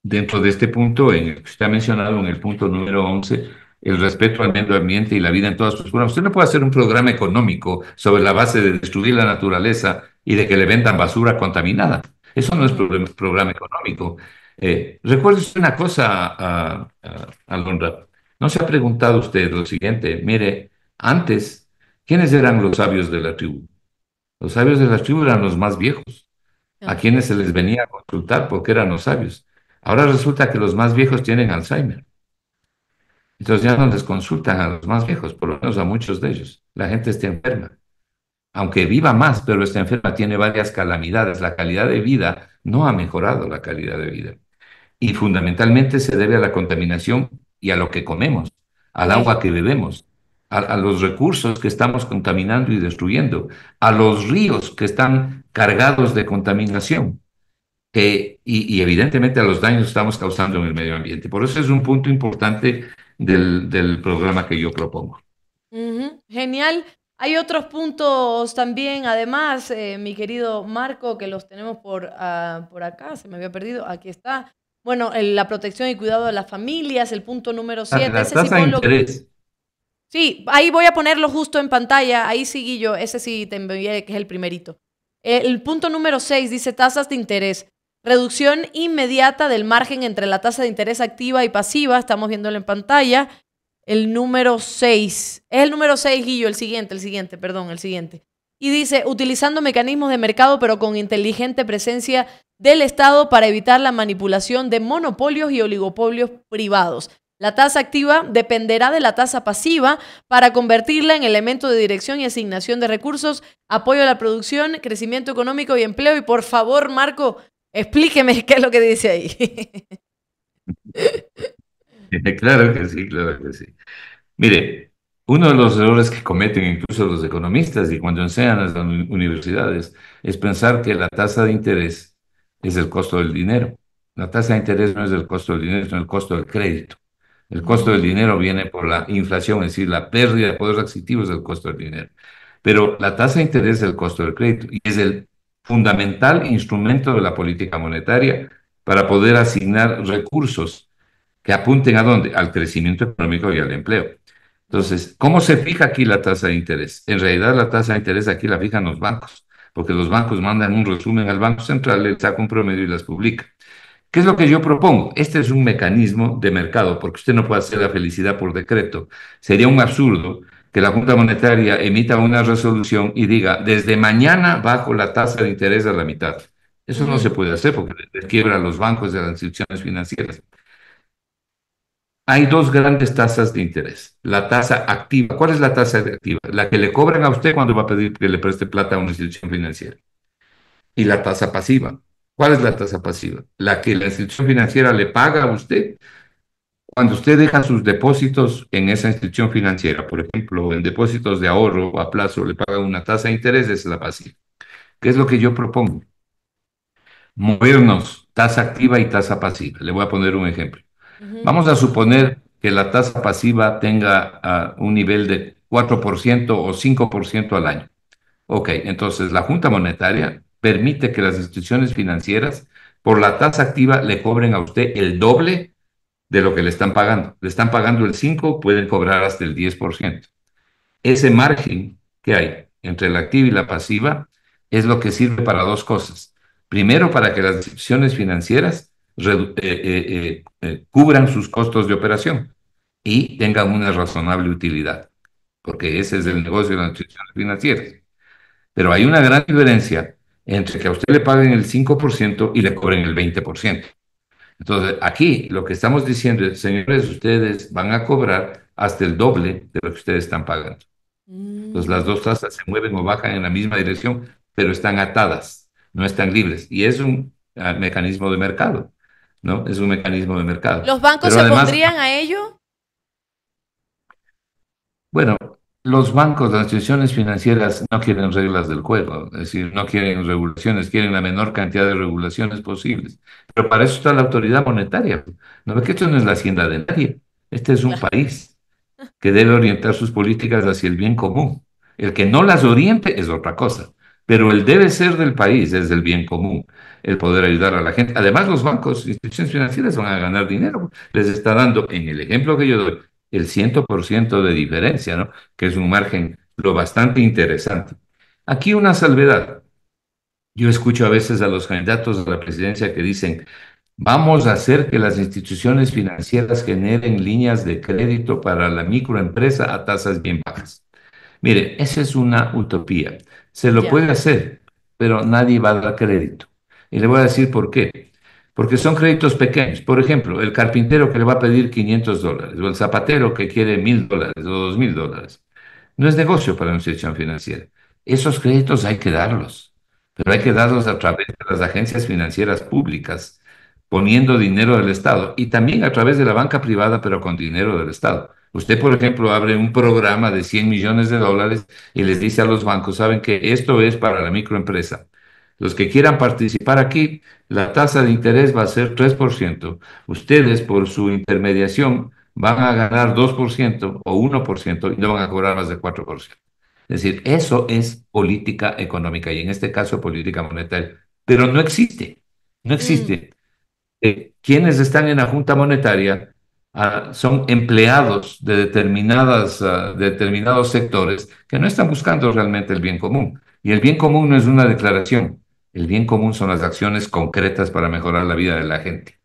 dentro de este punto, en el que usted ha mencionado, en el punto número 11, el respeto al medio ambiente y la vida en todas sus formas. Usted no puede hacer un programa económico sobre la base de destruir la naturaleza y de que le vendan basura contaminada. Eso no es programa, programa económico. Eh, recuerde usted una cosa, Alondra. ¿No se ha preguntado usted lo siguiente? Mire, antes, ¿quiénes eran los sabios de la tribu? Los sabios de la tribu eran los más viejos, a quienes se les venía a consultar porque eran los sabios. Ahora resulta que los más viejos tienen Alzheimer. Entonces ya no les consultan a los más viejos, por lo menos a muchos de ellos. La gente está enferma. Aunque viva más, pero está enferma, tiene varias calamidades. La calidad de vida no ha mejorado la calidad de vida. Y fundamentalmente se debe a la contaminación y a lo que comemos, al agua que bebemos, a, los recursos que estamos contaminando y destruyendo, a los ríos que están cargados de contaminación. Y, y, evidentemente a los daños que estamos causando en el medio ambiente. Por eso es un punto importante del, programa que yo propongo. Genial. Hay otros puntos también, además, eh, mi querido Marco, que los tenemos por, ah, por acá, se me había perdido, aquí está. Bueno, la protección y cuidado de las familias, el punto número 7. La, tasa de interés. Sí, ahí voy a ponerlo justo en pantalla, ahí sí, yo, ese sí te envié, que es el primerito. El punto número 6 dice tasas de interés. Reducción inmediata del margen entre la tasa de interés activa y pasiva, estamos viéndolo en pantalla. El número 6, es el número 6, Guillo, el siguiente, el siguiente, perdón, el siguiente. Y dice, utilizando mecanismos de mercado, pero con inteligente presencia del Estado para evitar la manipulación de monopolios y oligopolios privados. La tasa activa dependerá de la tasa pasiva para convertirla en elemento de dirección y asignación de recursos, apoyo a la producción, crecimiento económico y empleo. Y por favor, Marco, explíqueme qué es lo que dice ahí. Claro que sí, claro que sí. Mire, uno de los errores que cometen incluso los economistas y cuando enseñan en las universidades es pensar que la tasa de interés es el costo del dinero. La tasa de interés no es el costo del dinero, sino el costo del crédito. El costo del dinero viene por la inflación, es decir, la pérdida de poder adquisitivo es el costo del dinero. Pero la tasa de interés es el costo del crédito y es el fundamental instrumento de la política monetaria para poder asignar recursos que apunten a dónde? Al crecimiento económico y al empleo. Entonces, ¿cómo se fija aquí la tasa de interés? En realidad la tasa de interés aquí la fijan los bancos, porque los bancos mandan un resumen al Banco Central, le saca un promedio y las publica. ¿Qué es lo que yo propongo? Este es un mecanismo de mercado, porque usted no puede hacer la felicidad por decreto. Sería un absurdo que la Junta Monetaria emita una resolución y diga, desde mañana bajo la tasa de interés a la mitad. Eso no se puede hacer porque quiebra a los bancos de las instituciones financieras. Hay dos grandes tasas de interés. La tasa activa. ¿Cuál es la tasa activa? La que le cobran a usted cuando va a pedir que le preste plata a una institución financiera. Y la tasa pasiva. ¿Cuál es la tasa pasiva? La que la institución financiera le paga a usted cuando usted deja sus depósitos en esa institución financiera. Por ejemplo, en depósitos de ahorro a plazo le paga una tasa de interés, es la pasiva. ¿Qué es lo que yo propongo? Movernos tasa activa y tasa pasiva. Le voy a poner un ejemplo. Vamos a suponer que la tasa pasiva tenga ah, un nivel de 4% o 5% al año. Ok, entonces la Junta Monetaria permite que las instituciones financieras por la tasa activa le cobren a usted el doble de lo que le están pagando. Le están pagando el 5, pueden cobrar hasta el 10%. Ese margen que hay entre la activa y la pasiva es lo que sirve para dos cosas. Primero, para que las instituciones financieras eh, eh, eh, cubran sus costos de operación y tengan una razonable utilidad, porque ese es el negocio de las instituciones financieras. Pero hay una gran diferencia entre que a usted le paguen el 5% y le cobren el 20%. Entonces, aquí lo que estamos diciendo es, señores, ustedes van a cobrar hasta el doble de lo que ustedes están pagando. Entonces, las dos tasas se mueven o bajan en la misma dirección, pero están atadas, no están libres. Y es un ah, mecanismo de mercado. ¿no? Es un mecanismo de mercado. ¿Los bancos se pondrían a ello? Bueno, los bancos, las instituciones financieras no quieren reglas del juego, es decir, no quieren regulaciones, quieren la menor cantidad de regulaciones posibles. Pero para eso está la autoridad monetaria. No ve que esto no es la hacienda de nadie. Este es un país que debe orientar sus políticas hacia el bien común. El que no las oriente es otra cosa, pero el debe ser del país es del bien común el poder ayudar a la gente. Además, los bancos, instituciones financieras van a ganar dinero. Les está dando, en el ejemplo que yo doy, el 100% de diferencia, ¿no? Que es un margen lo bastante interesante. Aquí una salvedad. Yo escucho a veces a los candidatos a la presidencia que dicen, vamos a hacer que las instituciones financieras generen líneas de crédito para la microempresa a tasas bien bajas. Mire, esa es una utopía. Se lo puede hacer, pero nadie va a dar crédito. Y le voy a decir por qué. Porque son créditos pequeños. Por ejemplo, el carpintero que le va a pedir 500 dólares, o el zapatero que quiere 1000 dólares o 2000 dólares. No es negocio para una institución financiera. Esos créditos hay que darlos, pero hay que darlos a través de las agencias financieras públicas, poniendo dinero del Estado y también a través de la banca privada, pero con dinero del Estado. Usted, por ejemplo, abre un programa de 100 millones de dólares y les dice a los bancos, saben que esto es para la microempresa los que quieran participar aquí, la tasa de interés va a ser 3%. Ustedes, por su intermediación, van a ganar 2% o 1% y no van a cobrar más de 4%. Es decir, eso es política económica y en este caso política monetaria. Pero no existe, no existe. Mm. Eh, quienes están en la Junta Monetaria ah, son empleados de, determinadas, ah, de determinados sectores que no están buscando realmente el bien común. Y el bien común no es una declaración, el bien común son las acciones concretas para mejorar la vida de la gente.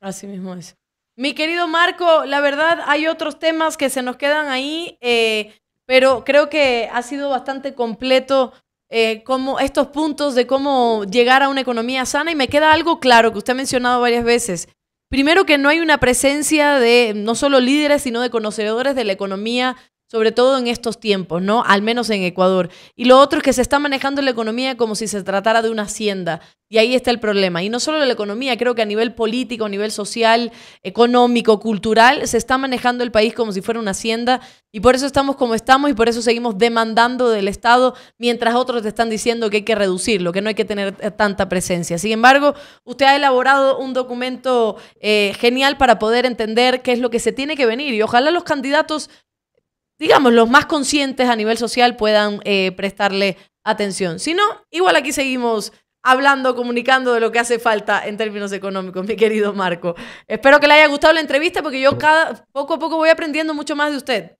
Así mismo es. Mi querido Marco, la verdad hay otros temas que se nos quedan ahí, eh, pero creo que ha sido bastante completo eh, como estos puntos de cómo llegar a una economía sana y me queda algo claro que usted ha mencionado varias veces. primero que no hay una presencia de no solo líderes, sino de conocedores de la economía sobre todo en estos tiempos, ¿no? Al menos en Ecuador. Y lo otro es que se está manejando la economía como si se tratara de una hacienda. Y ahí está el problema. Y no solo la economía, creo que a nivel político, a nivel social, económico, cultural, se está manejando el país como si fuera una hacienda. Y por eso estamos como estamos y por eso seguimos demandando del Estado, mientras otros te están diciendo que hay que reducirlo, que no hay que tener eh, tanta presencia. Sin embargo, usted ha elaborado un documento eh, genial para poder entender qué es lo que se tiene que venir. Y ojalá los candidatos digamos, los más conscientes a nivel social puedan eh, prestarle atención. Si no, igual aquí seguimos hablando, comunicando de lo que hace falta en términos económicos, mi querido Marco. Espero que le haya gustado la entrevista porque yo cada poco a poco voy aprendiendo mucho más de usted.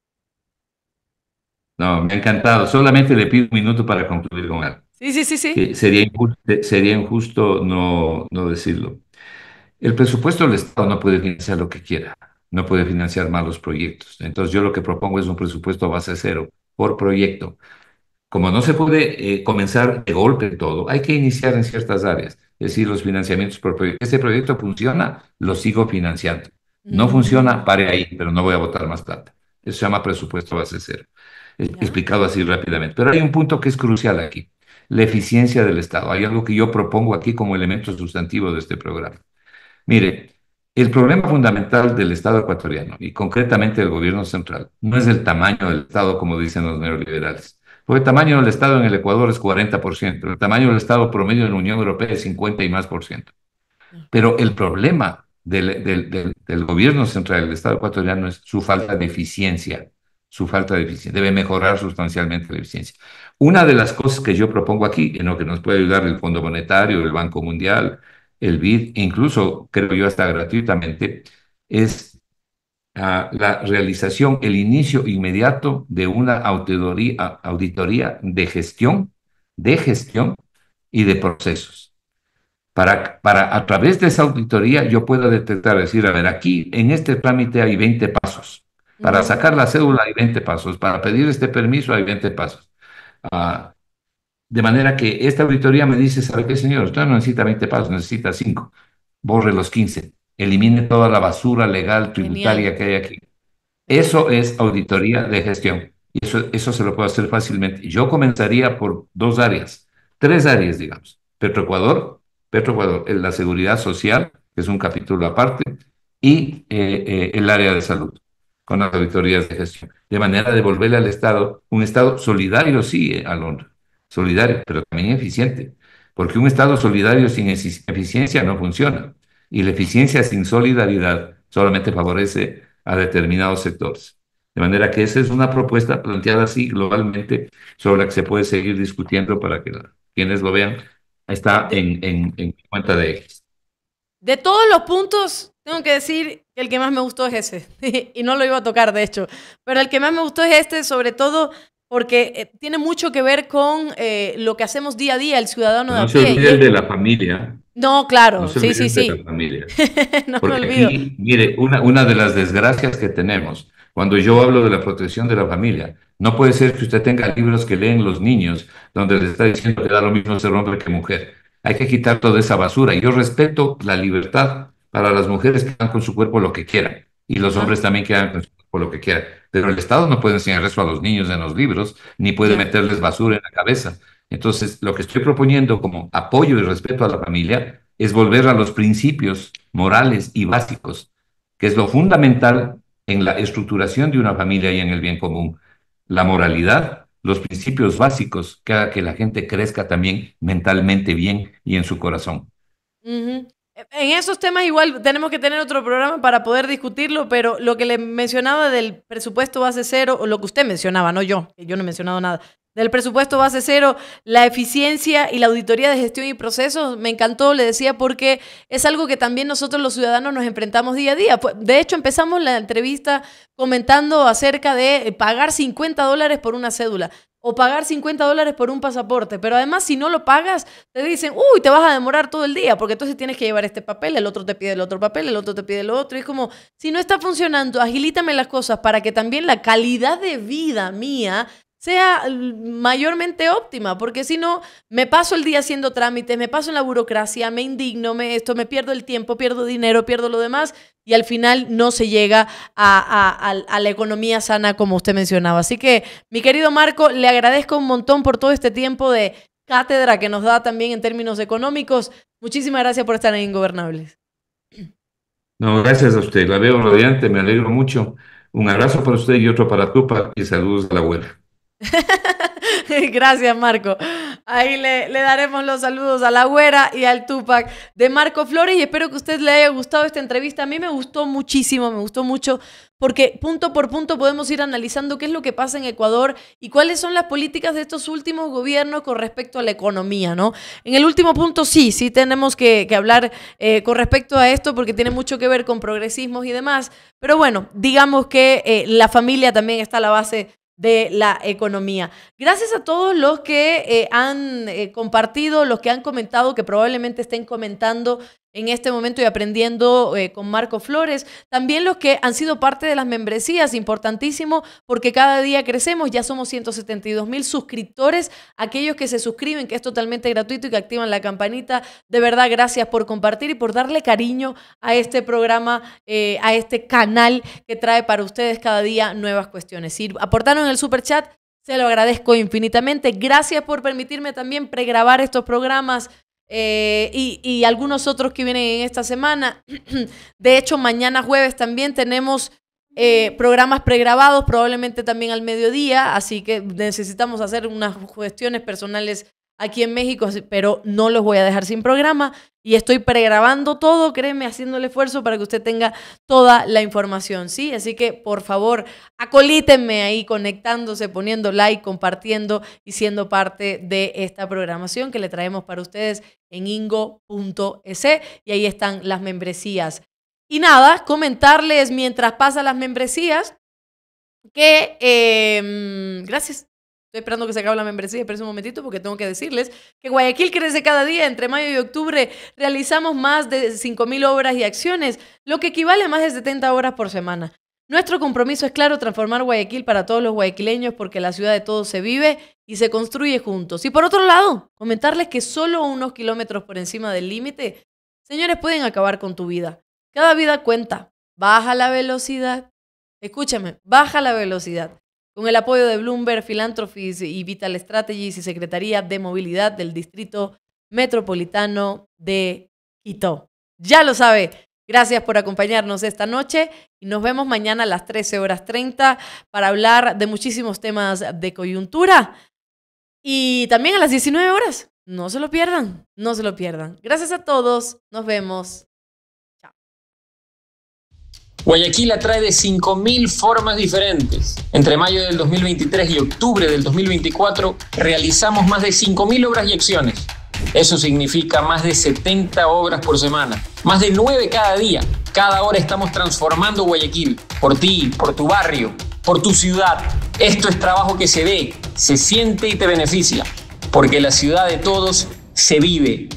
No, me ha encantado. Solamente le pido un minuto para concluir con algo. Sí, sí, sí, sí. sería injusto, sería injusto no, no decirlo. El presupuesto del Estado no puede financiar lo que quiera no puede financiar malos proyectos. Entonces yo lo que propongo es un presupuesto a base cero por proyecto. Como no se puede eh, comenzar de golpe todo, hay que iniciar en ciertas áreas, es decir, los financiamientos por proyecto. Este proyecto funciona, lo sigo financiando. No funciona, pare ahí, pero no voy a votar más plata. Eso se llama presupuesto a base cero. Explicado así rápidamente. Pero hay un punto que es crucial aquí, la eficiencia del Estado. Hay algo que yo propongo aquí como elemento sustantivo de este programa. Mire, el problema fundamental del Estado ecuatoriano y concretamente del gobierno central no es el tamaño del Estado como dicen los neoliberales. Porque el tamaño del Estado en el Ecuador es 40%, el tamaño del Estado promedio en la Unión Europea es 50 y más por ciento. Pero el problema del, gobierno central del Estado ecuatoriano es su falta de eficiencia, su falta de eficiencia. Debe mejorar sustancialmente la eficiencia. Una de las cosas que yo propongo aquí, en lo que nos puede ayudar el Fondo Monetario, el Banco Mundial, el BID, incluso creo yo hasta gratuitamente, es ah, la realización, el inicio inmediato de una auditoría, auditoría de gestión, de gestión y de procesos. Para, para a través de esa auditoría yo pueda detectar, decir, a ver, aquí en este trámite hay 20 pasos. Para sacar la cédula hay 20 pasos. Para pedir este permiso hay 20 pasos. Uh, de manera que esta auditoría me dice, ¿sabe qué, señor? Usted no necesita 20 pasos, necesita 5. Borre los 15. Elimine toda la basura legal, tributaria que hay aquí. Eso es auditoría de gestión. Y eso, eso se lo puedo hacer fácilmente. Yo comenzaría por dos áreas, tres áreas, digamos. Petroecuador, Petroecuador, la seguridad social, que es un capítulo aparte, y eh, eh, el área de salud, con las auditorías de gestión. De manera de devolverle al Estado un Estado solidario, sí, eh, Alondra solidario, pero también eficiente, porque un Estado solidario sin eficiencia no funciona, y la eficiencia sin solidaridad solamente favorece a determinados sectores. De manera que esa es una propuesta planteada así globalmente sobre la que se puede seguir discutiendo para que quienes lo vean está en, en, en cuenta de ejes. De todos los puntos, tengo que decir que el que más me gustó es ese. y no lo iba a tocar, de hecho. Pero el que más me gustó es este, sobre todo porque eh, tiene mucho que ver con eh, lo que hacemos día a día, el ciudadano de a pie. No se olvide el de la familia. No, claro, sí, sí, sí. De la familia. no me olvido. mire, una, una de las desgracias que tenemos cuando yo hablo de la protección de la familia, no puede ser que usted tenga libros que leen los niños donde les está diciendo que da lo mismo ser hombre que mujer. Hay que quitar toda esa basura. Yo respeto la libertad para las mujeres que hagan con su cuerpo lo que quieran y los hombres también que hagan con su lo que quiera. Pero el Estado no puede enseñar eso a los niños en los libros, ni puede meterles basura en la cabeza. Entonces, lo que estoy proponiendo como apoyo y respeto a la familia es volver a los principios morales y básicos, que es lo fundamental en la estructuración de una familia y en el bien común. La moralidad, los principios básicos que haga que la gente crezca también mentalmente bien y en su corazón. En esos temas igual tenemos que tener otro programa para poder discutirlo, pero lo que le mencionaba del presupuesto base cero, o lo que usted mencionaba, no yo, que yo no he mencionado nada, del presupuesto base cero, la eficiencia y la auditoría de gestión y procesos, me encantó, le decía, porque es algo que también nosotros los ciudadanos nos enfrentamos día a día. Pues, de hecho, empezamos la entrevista comentando acerca de pagar 50 dólares por una cédula o pagar 50 dólares por un pasaporte. Pero además, si no lo pagas, te dicen, uy, te vas a demorar todo el día, porque entonces tienes que llevar este papel, el otro te pide el otro papel, el otro te pide el otro. Y es como, si no está funcionando, agilítame las cosas para que también la calidad de vida mía sea mayormente óptima, porque si no, me paso el día haciendo trámites, me paso en la burocracia, me indigno, me esto, me pierdo el tiempo, pierdo dinero, pierdo lo demás y al final no se llega a, la economía sana como usted mencionaba. Así que, mi querido Marco, le agradezco un montón por todo este tiempo de cátedra que nos da también en términos económicos. Muchísimas gracias por estar en Ingobernables. No, gracias a usted. La veo radiante, me alegro mucho. Un abrazo para usted y otro para Tupa y saludos a la abuela. Gracias, Marco. Ahí le, daremos los saludos a la güera y al Tupac de Marco Flores y espero que a usted le haya gustado esta entrevista. A mí me gustó muchísimo, me gustó mucho porque punto por punto podemos ir analizando qué es lo que pasa en Ecuador y cuáles son las políticas de estos últimos gobiernos con respecto a la economía, ¿no? En el último punto sí, sí tenemos que, hablar eh, con respecto a esto porque tiene mucho que ver con progresismos y demás, pero bueno, digamos que eh, la familia también está a la base de la economía. Gracias a todos los que eh, han eh, compartido, los que han comentado, que probablemente estén comentando en este momento y aprendiendo eh, con Marco Flores. También los que han sido parte de las membresías, importantísimo, porque cada día crecemos, ya somos 172 mil suscriptores, aquellos que se suscriben, que es totalmente gratuito y que activan la campanita. De verdad, gracias por compartir y por darle cariño a este programa, eh, a este canal que trae para ustedes cada día nuevas cuestiones. Si aportaron el super chat, se lo agradezco infinitamente. Gracias por permitirme también pregrabar estos programas eh, y, algunos otros que vienen en esta semana. De hecho, mañana jueves también tenemos eh, programas pregrabados, probablemente también al mediodía, así que necesitamos hacer unas cuestiones personales aquí en México, pero no los voy a dejar sin programa y estoy pregrabando todo, créeme, haciendo el esfuerzo para que usted tenga toda la información, ¿sí? Así que, por favor, acolítenme ahí conectándose, poniendo like, compartiendo y siendo parte de esta programación que le traemos para ustedes en ingo.es y ahí están las membresías. Y nada, comentarles mientras pasan las membresías que, em, gracias, Estoy esperando que se acabe la membresía, pero un momentito porque tengo que decirles que Guayaquil crece cada día. Entre mayo y octubre realizamos más de 5.000 obras y acciones, lo que equivale a más de 70 horas por semana. Nuestro compromiso es claro, transformar Guayaquil para todos los guayaquileños porque la ciudad de todos se vive y se construye juntos. Y por otro lado, comentarles que solo unos kilómetros por encima del límite, señores, pueden acabar con tu vida. Cada vida cuenta. Baja la velocidad. Escúchame, baja la velocidad con el apoyo de Bloomberg, Philanthropies y Vital Strategies y Secretaría de Movilidad del Distrito Metropolitano de Quito. Ya lo sabe. Gracias por acompañarnos esta noche y nos vemos mañana a las 13 horas 30 para hablar de muchísimos temas de coyuntura y también a las 19 horas. No se lo pierdan, no se lo pierdan. Gracias a todos, nos vemos. Guayaquil atrae de 5.000 formas diferentes. Entre mayo del 2023 y octubre del 2024 realizamos más de 5.000 obras y acciones. Eso significa más de 70 obras por semana, más de 9 cada día. Cada hora estamos transformando Guayaquil, por ti, por tu barrio, por tu ciudad. Esto es trabajo que se ve, se siente y te beneficia, porque la ciudad de todos se vive